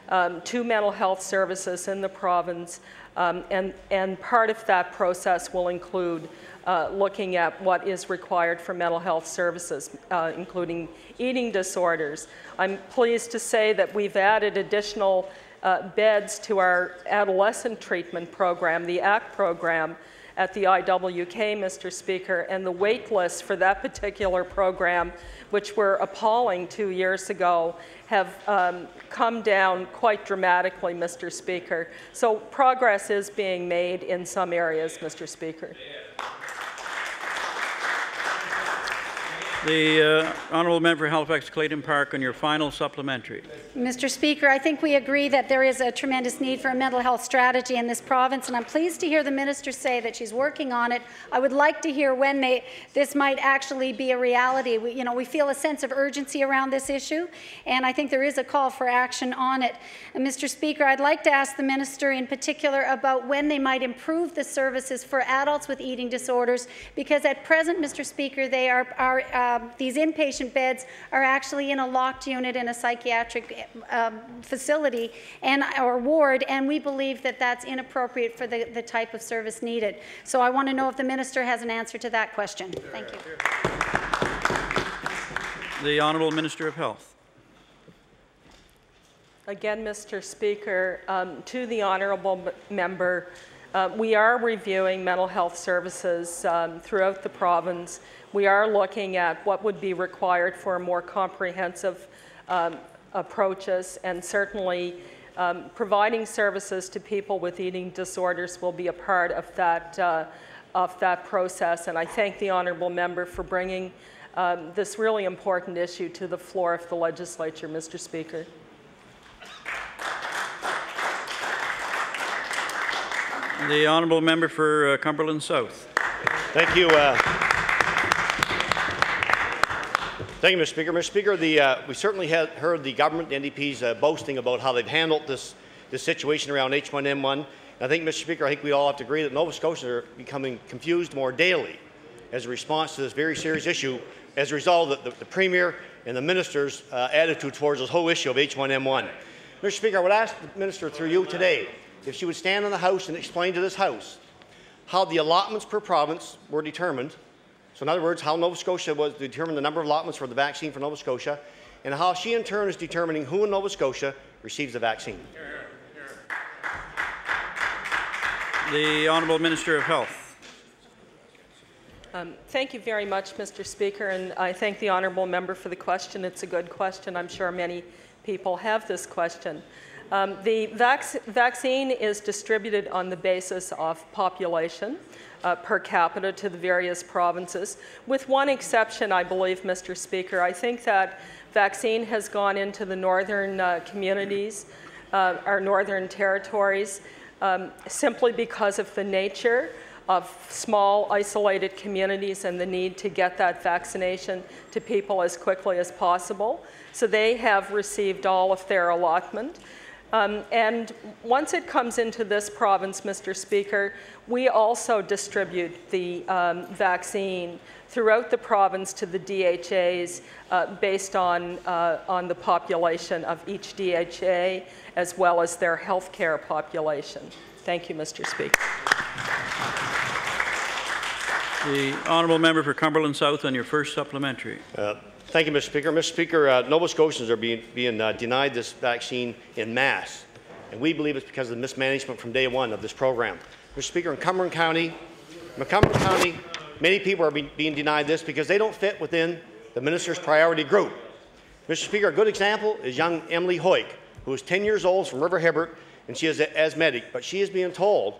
um, to mental health services in the province. Um, and, and part of that process will include uh, looking at what is required for mental health services, uh, including eating disorders. I'm pleased to say that we've added additional uh, beds to our adolescent treatment program, the ACT program, at the IWK, Mr. Speaker, and the wait list for that particular program which were appalling two years ago, have um, come down quite dramatically, Mr. Speaker. So progress is being made in some areas, Mr. Speaker. The uh, Honourable Member for Halifax Clayton Park on your final supplementary. Mr. Speaker, I think we agree that there is a tremendous need for a mental health strategy in this province, and I'm pleased to hear the minister say that she's working on it. I would like to hear when they, this might actually be a reality. We, you know, we feel a sense of urgency around this issue, and I think there is a call for action on it. And Mr. Speaker, I'd like to ask the minister in particular about when they might improve the services for adults with eating disorders, because at present, Mr. Speaker, they are, are uh, um, these inpatient beds are actually in a locked unit in a psychiatric um, facility and or ward, and we believe that that's inappropriate for the, the type of service needed. So I want to know if the minister has an answer to that question. Thank you. The Honourable Minister of Health. Again, Mr. Speaker, um, to the honourable member, Um, we are reviewing mental health services um, throughout the province. We are looking at what would be required for more comprehensive um, approaches, and certainly um, providing services to people with eating disorders will be a part of that, uh, of that process. And I thank the honourable member for bringing um, this really important issue to the floor of the legislature, Mr. Speaker. The honourable member for uh, Cumberland South. Thank you. Uh, thank you, Mr. Speaker. Mr. Speaker, the, uh, we certainly had heard the government, the NDPs, uh, boasting about how they've handled this, this situation around H1N1. I think, Mr. Speaker, I think we all have to agree that Nova Scotians are becoming confused more daily as a response to this very serious issue as a result of the, the, the Premier and the Minister's uh, attitude towards this whole issue of H1N1. Mr. Speaker, I would ask the Minister through you today if she would stand in the House and explain to this House how the allotments per province were determined. So in other words, how Nova Scotia was determined the number of allotments for the vaccine for Nova Scotia, and how she in turn is determining who in Nova Scotia receives the vaccine. The Honourable Minister of Health. Um, thank you very much, Mr. Speaker, and I thank the honourable member for the question. It's a good question. I'm sure many people have this question. Um, the vac vaccine is distributed on the basis of population uh, per capita to the various provinces, with one exception, I believe, Mr. Speaker. I think that vaccine has gone into the northern uh, communities, uh, our northern territories, um, simply because of the nature of small isolated communities and the need to get that vaccination to people as quickly as possible. So they have received all of their allotment. Um, and once it comes into this province, Mr. Speaker, we also distribute the um, vaccine throughout the province to the DHAs uh, based on, uh, on the population of each DHA as well as their healthcare population. Thank you, Mr. Speaker. The honourable member for Cumberland South on your first supplementary. Uh, thank you, Mr. Speaker. Mr. Speaker, uh, Nova Scotians are being, being uh, denied this vaccine in mass, and we believe it's because of the mismanagement from day one of this program. Mr. Speaker, in Cumberland County, Cumberland County, many people are be being denied this because they don't fit within the minister's priority group. Mr. Speaker, a good example is young Emily Hoyk, who is 10 years old from River Hebert, and she is an asthmatic, but she is being told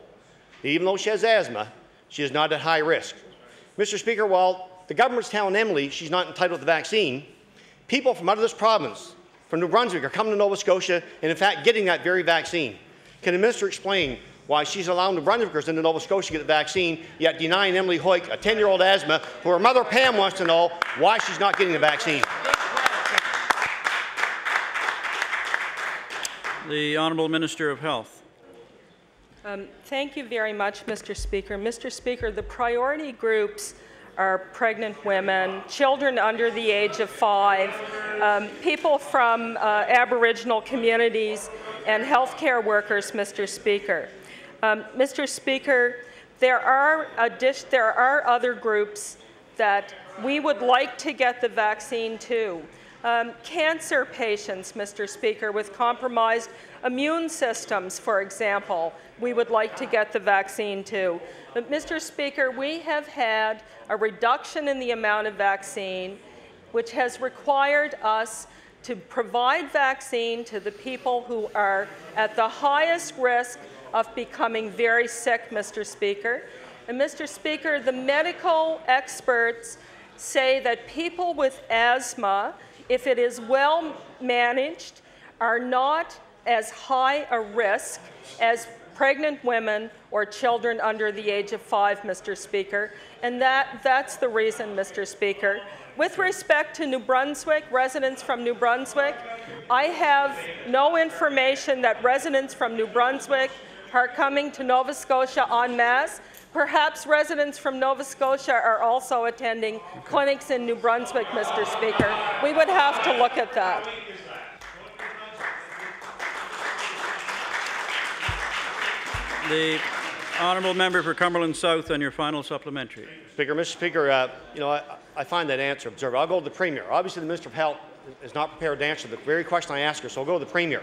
that even though she has asthma, she is not at high risk. Mr. Speaker, while the government's telling Emily she's not entitled to the vaccine, people from out of this province, from New Brunswick, are coming to Nova Scotia and, in fact, getting that very vaccine. Can the minister explain why she's allowing New Brunswickers into Nova Scotia to get the vaccine, yet denying Emily Hoyk, a 10-year-old asthma, who her mother Pam wants to know why she's not getting the vaccine? The Honourable Minister of Health. Um, thank you very much, Mr. Speaker. Mr. Speaker, the priority groups are pregnant women, children under the age of five, um, people from uh, Aboriginal communities, and healthcare workers, Mr. Speaker. Um, Mr. Speaker, there are, there are other groups that we would like to get the vaccine to. Um, cancer patients, Mr. Speaker, with compromised immune systems, for example, we would like to get the vaccine to. But, Mr. Speaker, we have had a reduction in the amount of vaccine, which has required us to provide vaccine to the people who are at the highest risk of becoming very sick, Mr. Speaker. And, Mr. Speaker, the medical experts say that people with asthma if it is well managed, are not as high a risk as pregnant women or children under the age of five, Mr. Speaker. And that, that's the reason, Mr. Speaker. With respect to New Brunswick, residents from New Brunswick, I have no information that residents from New Brunswick are coming to Nova Scotia en masse. Perhaps residents from Nova Scotia are also attending clinics in New Brunswick, Mr. Speaker. We would have to look at that. The honourable member for Cumberland South on your final supplementary. Speaker, Mr. Speaker, uh, you know, I, I, find that answer observant. I'll go to the Premier. Obviously, the Minister of Health is not prepared to answer the very question I asked her, so I'll go to the Premier.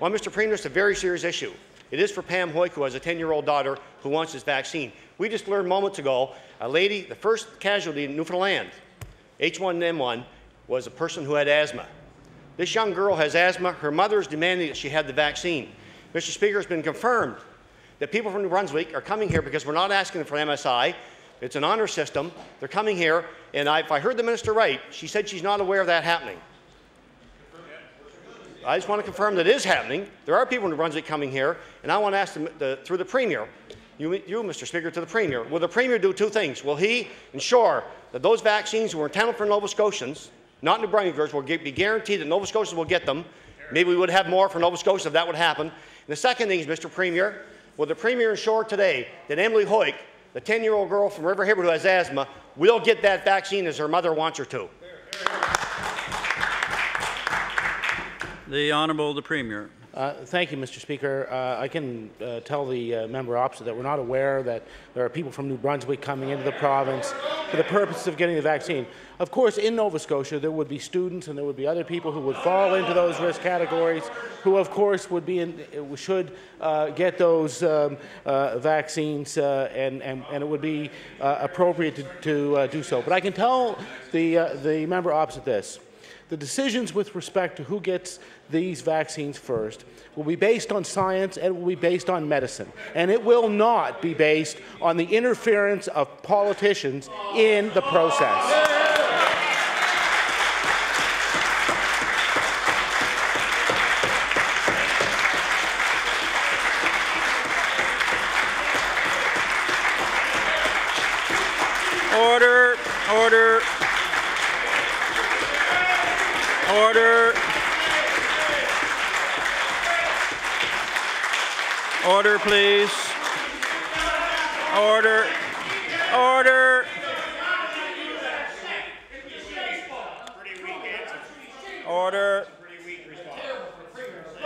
Well, Mr. Premier, it's a very serious issue. It is for Pam Hoyk, who has a 10-year-old daughter who wants this vaccine. We just learned moments ago, a lady, the first casualty in Newfoundland, H1N1, was a person who had asthma. This young girl has asthma. Her mother is demanding that she have the vaccine. Mr. Speaker, it's been confirmed that people from New Brunswick are coming here because we're not asking them for MSI. It's an honor system. They're coming here, and I, if I heard the minister right, she said she's not aware of that happening. I just want to confirm that it is happening. There are people in New Brunswick coming here, and I want to ask them the, through the Premier, you, you, Mr. Speaker, to the Premier, will the Premier do two things? Will he ensure that those vaccines who are intended for Nova Scotians, not New Brunswickers, will get, be guaranteed that Nova Scotians will get them? Maybe we would have more for Nova Scotia if that would happen. And the second thing is, Mr. Premier, will the Premier ensure today that Emily Hoyk, the 10-year-old girl from River Hebert who has asthma, will get that vaccine as her mother wants her to? The Honourable the Premier. Uh, thank you, Mr. Speaker. Uh, I can uh, tell the uh, member opposite that we're not aware that there are people from New Brunswick coming into the province for the purpose of getting the vaccine. Of course, in Nova Scotia, there would be students and there would be other people who would fall into those risk categories, who, of course, would be in, should uh, get those um, uh, vaccines, and, and, and it would be appropriate to, to do so. But I can tell the the member opposite this. The decisions with respect to who gets these vaccines first will be based on science and will be based on medicine. And it will not be based on the interference of politicians in the process. Order, order, order. Order, please. Order. Order. Order.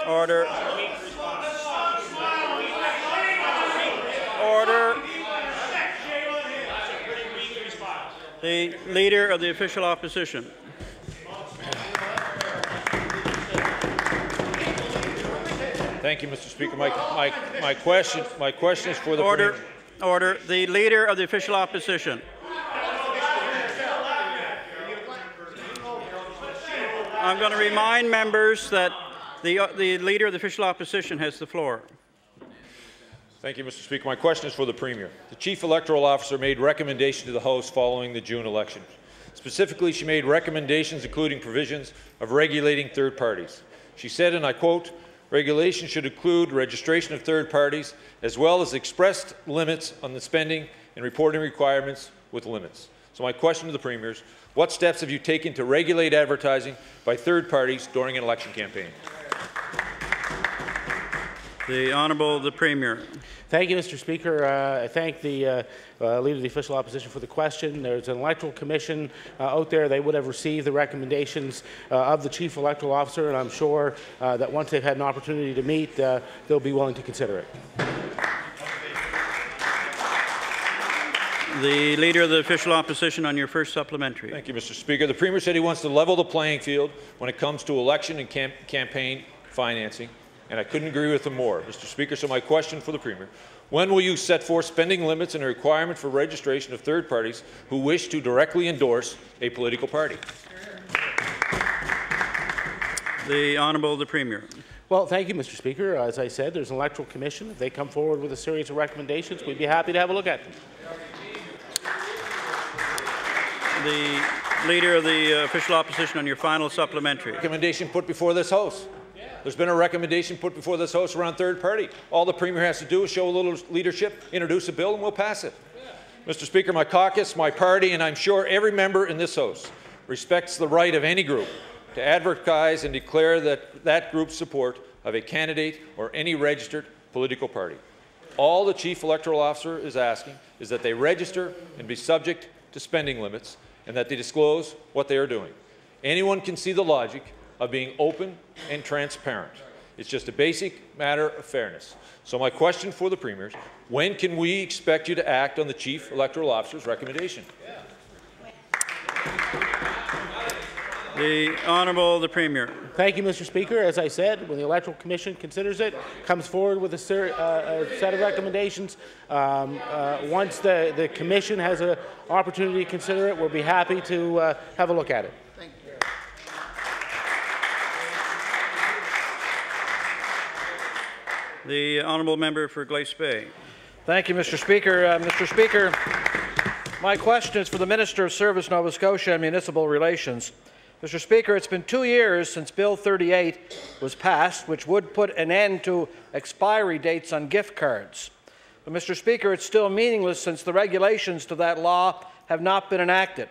Order. Order. The Leader of the Official Opposition. Thank you, Mr. Speaker. My, my, my, question, my question is for the Order. Premier. Order. The Leader of the Official Opposition. I'm going to remind members that the, uh, the Leader of the Official Opposition has the floor. Thank you, Mr. Speaker. My question is for the Premier. The Chief Electoral Officer made recommendations to the House following the June election. Specifically, she made recommendations including provisions of regulating third parties. She said, and I quote, Regulation should include registration of third parties, as well as expressed limits on the spending and reporting requirements with limits. So my question to the premiers, what steps have you taken to regulate advertising by third parties during an election campaign? The Honourable the Premier. Thank you, Mr. Speaker. Uh, I thank the uh, uh, Leader of the Official Opposition for the question. There's an electoral commission uh, out there. They would have received the recommendations uh, of the Chief Electoral Officer, and I'm sure uh, that once they've had an opportunity to meet, they'll be willing to consider it. The Leader of the Official Opposition on your first supplementary. Thank you, Mr. Speaker. The Premier said he wants to level the playing field when it comes to election and camp campaign financing and I couldn't agree with him more, Mr. Speaker. So my question for the Premier, when will you set forth spending limits and a requirement for registration of third parties who wish to directly endorse a political party? The Honourable the Premier. Well, thank you, Mr. Speaker. As I said, there's an electoral commission. If they come forward with a series of recommendations, we'd be happy to have a look at them. The Leader of the Official Opposition on your final supplementary. Recommendation put before this House. There's been a recommendation put before this House around third party. All the Premier has to do is show a little leadership, introduce a bill, and we'll pass it. Yeah. Mr. Speaker, my caucus, my party, and I'm sure every member in this House respects the right of any group to advertise and declare that that group's support of a candidate or any registered political party. All the Chief Electoral Officer is asking is that they register and be subject to spending limits and that they disclose what they are doing. Anyone can see the logic of being open and transparent. It's just a basic matter of fairness. So my question for the premiers, when can we expect you to act on the chief electoral officer's recommendation? The Honourable the Premier. Thank you, Mr. Speaker. As I said, when the Electoral Commission considers it, comes forward with a, ser- uh, a set of recommendations. Um, uh, once the, the Commission has an opportunity to consider it, we'll be happy to uh, have a look at it. The Honourable Member for Glace Bay. Thank you, Mr. Speaker. Uh, Mr. Speaker, my question is for the Minister of Service, Nova Scotia and Municipal Relations. Mr. Speaker, it's been two years since Bill 38 was passed, which would put an end to expiry dates on gift cards. But, Mr. Speaker, it's still meaningless since the regulations to that law have not been enacted.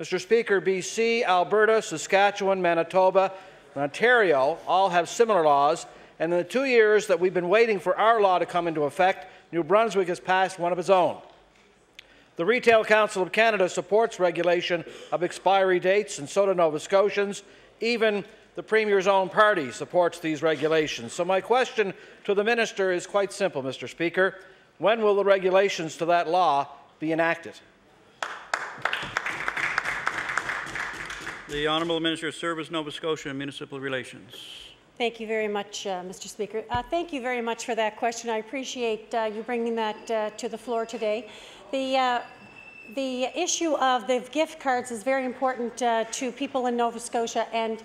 Mr. Speaker, BC, Alberta, Saskatchewan, Manitoba, and Ontario all have similar laws, and in the two years that we've been waiting for our law to come into effect, New Brunswick has passed one of its own. The Retail Council of Canada supports regulation of expiry dates, and so do Nova Scotians. Even the Premier's own party supports these regulations. So my question to the Minister is quite simple, Mr. Speaker. When will the regulations to that law be enacted? The Honourable Minister of Service, Nova Scotia and Municipal Relations. Thank you very much, uh, Mr. Speaker. Uh, thank you very much for that question. I appreciate uh, you bringing that uh, to the floor today. The, uh, the issue of the gift cards is very important uh, to people in Nova Scotia, and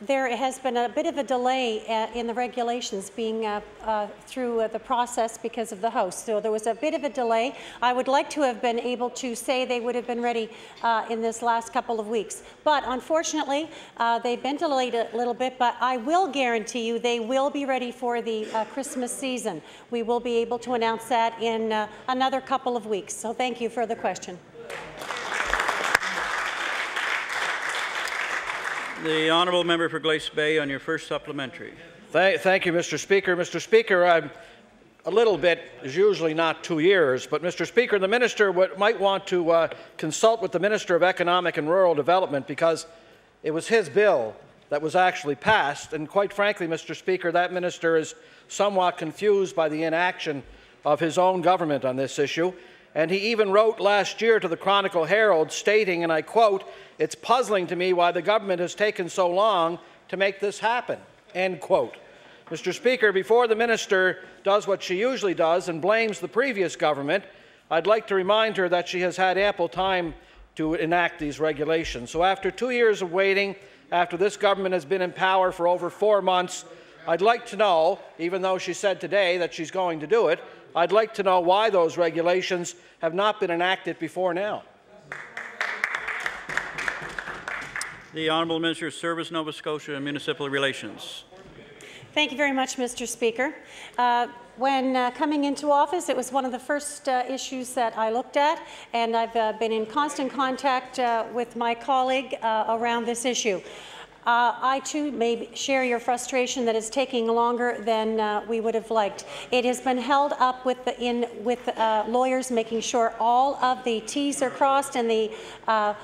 there has been a bit of a delay uh, in the regulations being uh, uh, through uh, the process because of the House. So there was a bit of a delay. I would like to have been able to say they would have been ready uh, in this last couple of weeks. But unfortunately, uh, they've been delayed a little bit, but I will guarantee you they will be ready for the Christmas season. We will be able to announce that in another couple of weeks. So thank you for the question. The Honourable Member for Glace Bay on your first supplementary. Thank, thank you, Mr. Speaker. Mr. Speaker, I'm a little bit is usually not two years, but Mr. Speaker, the minister might want to uh, consult with the Minister of Economic and Rural Development because it was his bill that was actually passed, and quite frankly, Mr. Speaker, that minister is somewhat confused by the inaction of his own government on this issue. And he even wrote last year to the Chronicle Herald stating, and I quote, It's puzzling to me why the government has taken so long to make this happen. End quote. Mr. Speaker, before the minister does what she usually does and blames the previous government, I'd like to remind her that she has had ample time to enact these regulations. So after two years of waiting, after this government has been in power for over four months, I'd like to know, even though she said today that she's going to do it, I'd like to know why those regulations have not been enacted before now. The Honourable Minister of Service, Nova Scotia and Municipal Relations. Thank you very much, Mr. Speaker. Uh, when uh, coming into office, it was one of the first uh, issues that I looked at, and I've uh, been in constant contact uh, with my colleague uh, around this issue. Uh, I too may share your frustration that it's taking longer than uh, we would have liked. It has been held up with the, in with uh, lawyers making sure all of the T's are crossed and the uh,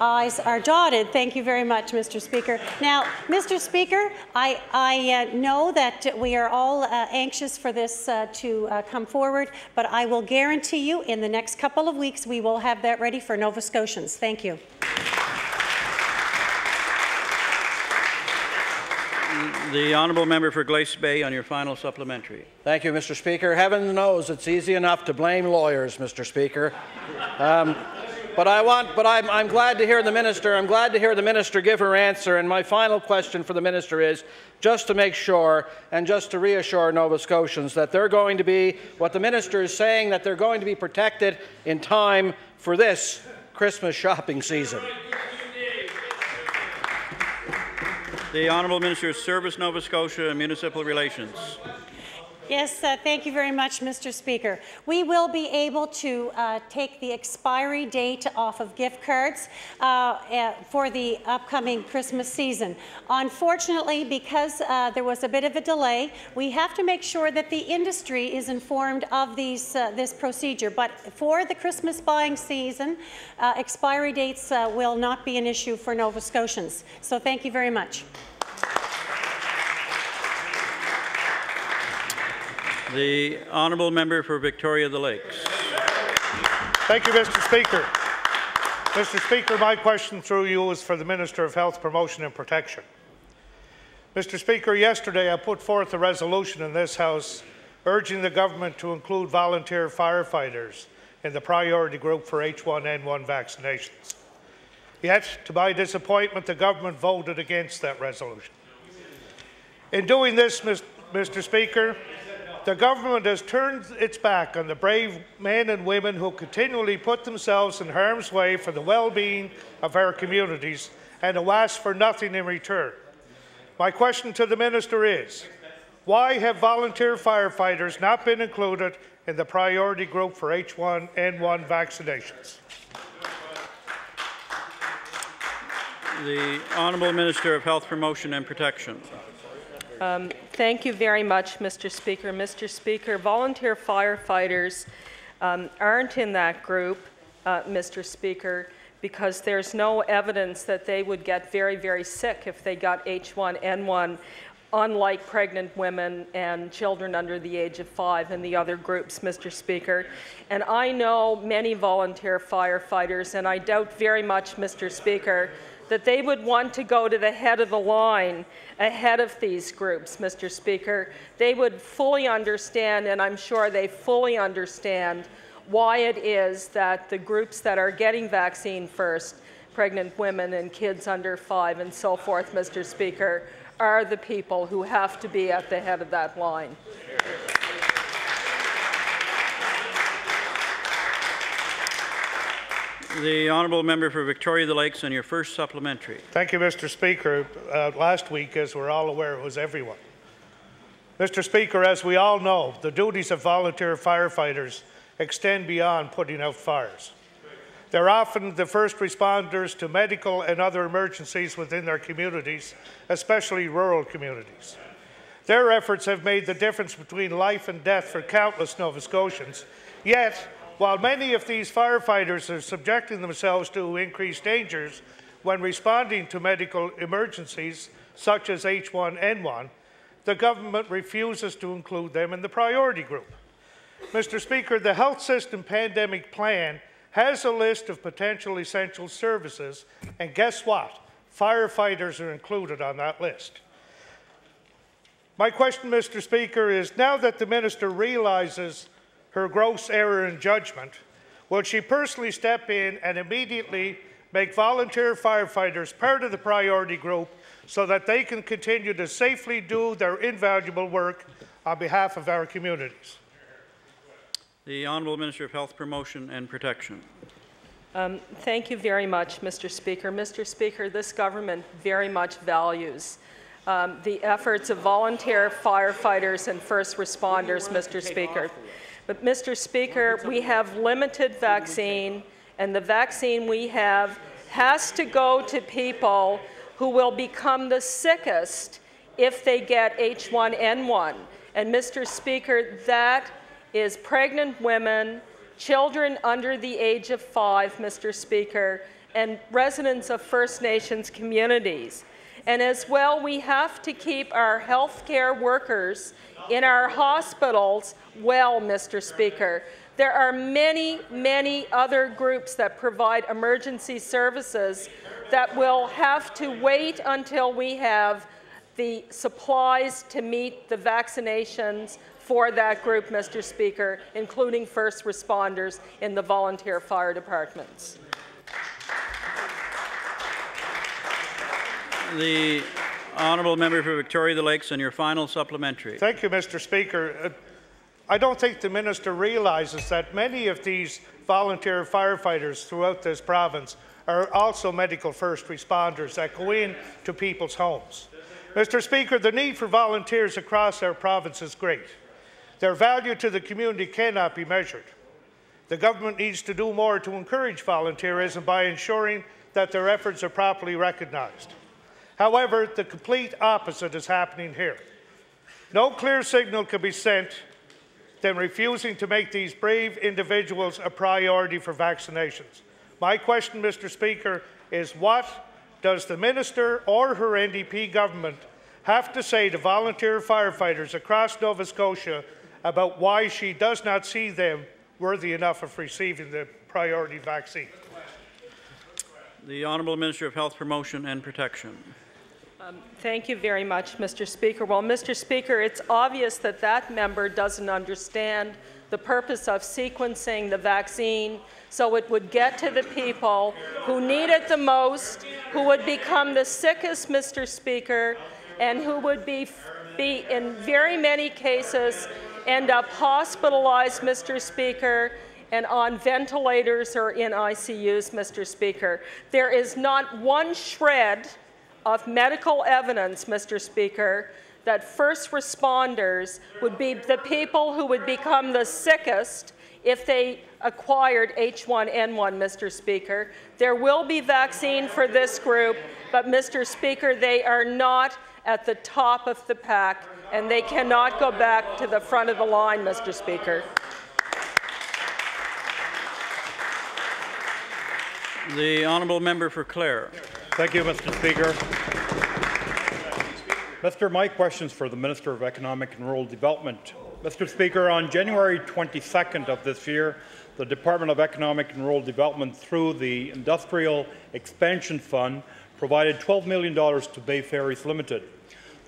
I's are dotted. Thank you very much, Mr. Speaker. Now, Mr. Speaker, I, I uh, know that we are all uh, anxious for this uh, to uh, come forward, but I will guarantee you in the next couple of weeks we will have that ready for Nova Scotians. Thank you. The Honourable Member for Glace Bay on your final supplementary. Thank you, Mr. Speaker. Heaven knows it's easy enough to blame lawyers, Mr. Speaker. Um, but I want, but I'm, I'm glad to hear the minister. I'm glad to hear the minister give her answer. And my final question for the minister is, just to make sure and just to reassure Nova Scotians that they're going to be what the minister is saying that they're going to be protected in time for this Christmas shopping season. The Honourable Minister of Service, Nova Scotia and Municipal Relations. Yes, uh, thank you very much, Mr. Speaker. We will be able to uh, take the expiry date off of gift cards uh, uh for the upcoming Christmas season. Unfortunately, because uh, there was a bit of a delay, we have to make sure that the industry is informed of these, uh, this procedure. But for the Christmas buying season, expiry dates will not be an issue for Nova Scotians. So thank you very much. The Honourable Member for Victoria the Lakes. Thank you, Mr. Speaker. Mr. Speaker, my question through you is for the Minister of Health Promotion and Protection. Mr. Speaker, yesterday I put forth a resolution in this House urging the government to include volunteer firefighters in the priority group for H1N1 vaccinations. Yet, to my disappointment, the government voted against that resolution. In doing this, Mr. Speaker, the government has turned its back on the brave men and women who continually put themselves in harm's way for the well-being of our communities and who ask for nothing in return. My question to the minister is, why have volunteer firefighters not been included in the priority group for H1N1 vaccinations? The Honourable Minister of Health Promotion and Protection. Um, thank you very much, Mr. Speaker. Mr. Speaker, volunteer firefighters um, aren't in that group, uh, Mr. Speaker, because there's no evidence that they would get very, very sick if they got H1N1, unlike pregnant women and children under the age of five and the other groups, Mr. Speaker. And I know many volunteer firefighters, and I doubt very much, Mr. Speaker, that they would want to go to the head of the line ahead of these groups, Mr. Speaker. They would fully understand, and I'm sure they fully understand, why it is that the groups that are getting vaccine first, pregnant women and kids under five and so forth, Mr. Speaker, are the people who have to be at the head of that line. The honourable member for Victoria the Lakes on your first supplementary. Thank you, Mr. Speaker. Uh, last week, as we're all aware, it was everyone. Mr. Speaker, as we all know, the duties of volunteer firefighters extend beyond putting out fires. They're often the first responders to medical and other emergencies within their communities, especially rural communities. Their efforts have made the difference between life and death for countless Nova Scotians. Yet, while many of these firefighters are subjecting themselves to increased dangers when responding to medical emergencies such as H1N1, the government refuses to include them in the priority group. Mr. Speaker, the Health System Pandemic Plan has a list of potential essential services, and guess what? Firefighters are included on that list. My question, Mr. Speaker, is now that the minister realizes her gross error in judgment, will she personally step in and immediately make volunteer firefighters part of the priority group so that they can continue to safely do their invaluable work on behalf of our communities? The Honourable Minister of Health Promotion and Protection. Um, thank you very much, Mr. Speaker. Mr. Speaker, this government very much values um, the efforts of volunteer firefighters and first responders, Mr. Speaker. But, Mr. Speaker, we have limited vaccine, and the vaccine we have has to go to people who will become the sickest if they get H1N1. And, Mr. Speaker, that is pregnant women, children under the age of five, Mr. Speaker, and residents of First Nations communities. And as well, we have to keep our healthcare workers in our hospitals well, Mr. Speaker. There are many, many other groups that provide emergency services that will have to wait until we have the supplies to meet the vaccinations for that group, Mr. Speaker, including first responders in the volunteer fire departments. The honourable member for Victoria the Lakes and your final supplementary. Thank you, Mr. Speaker. Uh, I don't think the minister realizes that many of these volunteer firefighters throughout this province are also medical first responders that go in to people's homes. Mr. Speaker, the need for volunteers across our province is great. Their value to the community cannot be measured. The government needs to do more to encourage volunteerism by ensuring that their efforts are properly recognized. However, the complete opposite is happening here. No clear signal can be sent than refusing to make these brave individuals a priority for vaccinations. My question, Mr. Speaker, is what does the minister or her NDP government have to say to volunteer firefighters across Nova Scotia about why she does not see them worthy enough of receiving the priority vaccine? The Honourable Minister of Health Promotion and Protection. Um, thank you very much, Mr. Speaker. Well, Mr. Speaker, it's obvious that that member doesn't understand the purpose of sequencing the vaccine so it would get to the people who need it the most, who would become the sickest, Mr. Speaker, and who would be, be in very many cases end up hospitalized, Mr. Speaker, and on ventilators or in ICUs, Mr. Speaker. There is not one shred of medical evidence, Mr. Speaker, that first responders would be the people who would become the sickest if they acquired H1N1, Mr. Speaker. There will be vaccine for this group, but Mr. Speaker, they are not at the top of the pack, and they cannot go back to the front of the line, Mr. Speaker. The Honourable Member for Clare. Thank you, Mr. Speaker. Mr. My questions for the Minister of Economic and Rural Development. Mr. Speaker, on January 22nd of this year, the Department of Economic and Rural Development, through the Industrial Expansion Fund, provided $12 million to Bay Ferries Limited.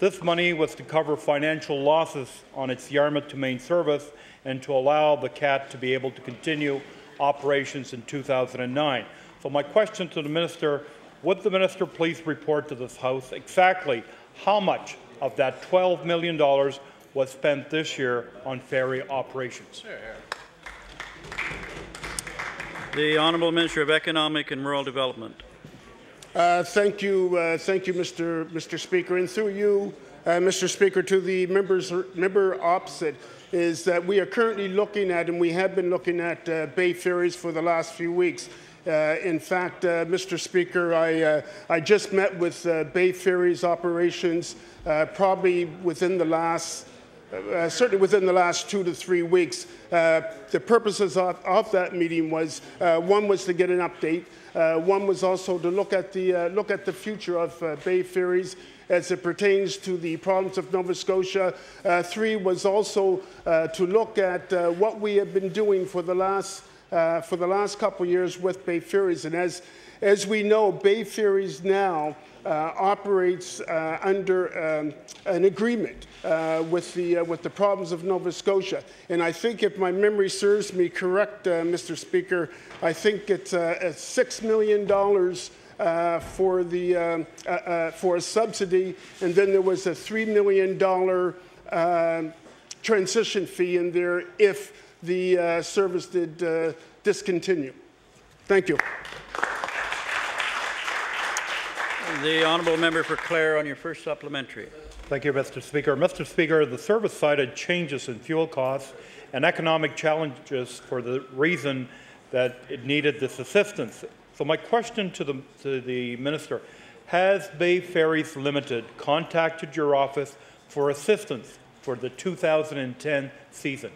This money was to cover financial losses on its Yarmouth to Maine service and to allow the CAT to be able to continue operations in 2009. So my question to the Minister, would the Minister please report to this House exactly how much of that $12 million was spent this year on ferry operations. The Honourable Minister of Economic and Rural Development. Uh, thank you, uh, thank you, Mr. Mr. Speaker, and through you, uh, Mr. Speaker, to the members member opposite, is that we are currently looking at, and we have been looking at uh, Bay ferries for the last few weeks. Uh, in fact, uh, Mr. Speaker, I, uh, I just met with uh, Bay Ferries operations uh, probably within the last, uh, certainly within the last two to three weeks. the purposes of, of, that meeting was, one was to get an update. one was also to look at the, look at the future of Bay Ferries as it pertains to the problems of Nova Scotia. Three was also to look at what we have been doing for the last uh, for the last couple years with Bay Ferries. And as, as we know, Bay Ferries now uh, operates uh, under um, an agreement uh, with, the, uh, with the province of Nova Scotia. And I think if my memory serves me correct, uh, Mr. Speaker, I think it's $6 million uh, for, the, um, uh, for a subsidy, and then there was a $3 million um, transition fee in there if the uh, service did uh, discontinue. Thank you. The honourable member for Clare on your first supplementary. Thank you, Mr. Speaker. Mr. Speaker, the service cited changes in fuel costs and economic challenges for the reason that it needed this assistance. So my question to the, to the minister, has Bay Ferries Limited contacted your office for assistance for the 2010 season?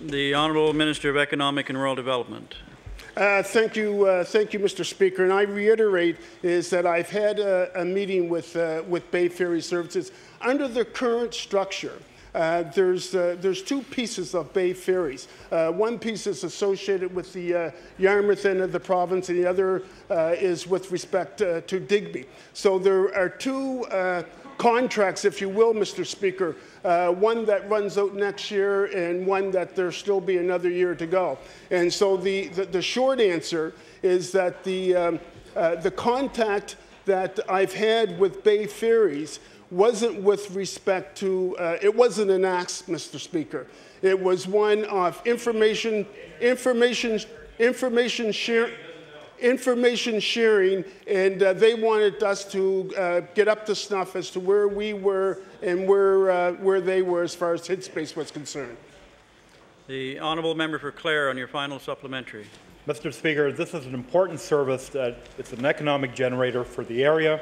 The Honourable Minister of Economic and Rural Development. Uh, thank you, uh, thank you, Mr. Speaker. And I reiterate is that I've had a, a meeting with uh, with Bay Ferry Services under the current structure. Uh, there's, uh, there's two pieces of Bay Ferries. Uh, one piece is associated with the Yarmouth end of the province, and the other is with respect to Digby. So there are two contracts, if you will, Mr. Speaker, uh, one that runs out next year and one that there'll still be another year to go. And so the, the, the short answer is that the, um, uh, the contact that I've had with Bay Ferries wasn't with respect to, uh, it wasn't an ask, Mr. Speaker. It was one of information, information, information share, information sharing, and uh, they wanted us to uh, get up to snuff as to where we were and where, uh, where they were as far as Headspace was concerned. The honourable member for Clare on your final supplementary. Mr. Speaker, this is an important service that it's an economic generator for the area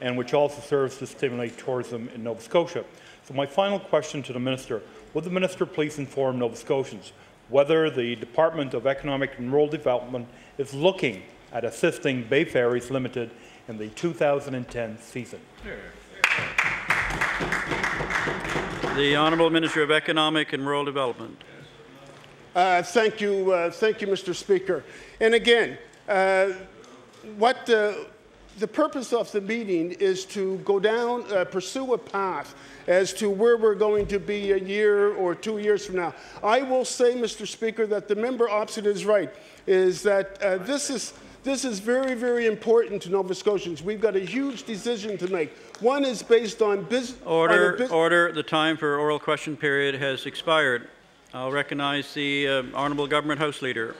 and which also serves to stimulate tourism in Nova Scotia. So my final question to the Minister, would the Minister please inform Nova Scotians whether the Department of Economic and Rural Development is looking at assisting Bay Ferries Limited in the 2010 season. The Honourable Minister of Economic and Rural Development. Uh, thank you, uh, thank you, Mr. Speaker. And again, uh, what the, the purpose of the meeting is to go down, uh, pursue a path as to where we're going to be a year or two years from now. I will say, Mr. Speaker, that the member opposite is right, is that uh, this is this is very, very important to Nova Scotians. We've got a huge decision to make. One is based on business. Order, order. The time for oral question period has expired. I'll recognize the uh, Honourable Government House Leader.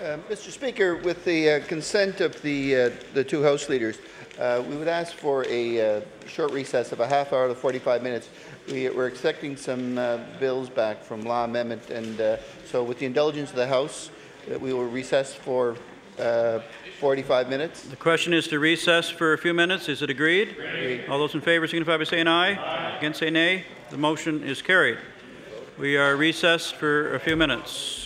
Uh, Mr. Speaker, with the uh, consent of the, uh, the two House leaders, uh, we would ask for a uh, short recess of a half hour to 45 minutes. We, are expecting some uh, bills back from law amendment, and so with the indulgence of the House, that we will recess for Uh, 45 minutes. The question is to recess for a few minutes. Is it agreed? agreed. All those in favour signify by saying aye. aye. Against say nay. The motion is carried. We are recessed for a few minutes.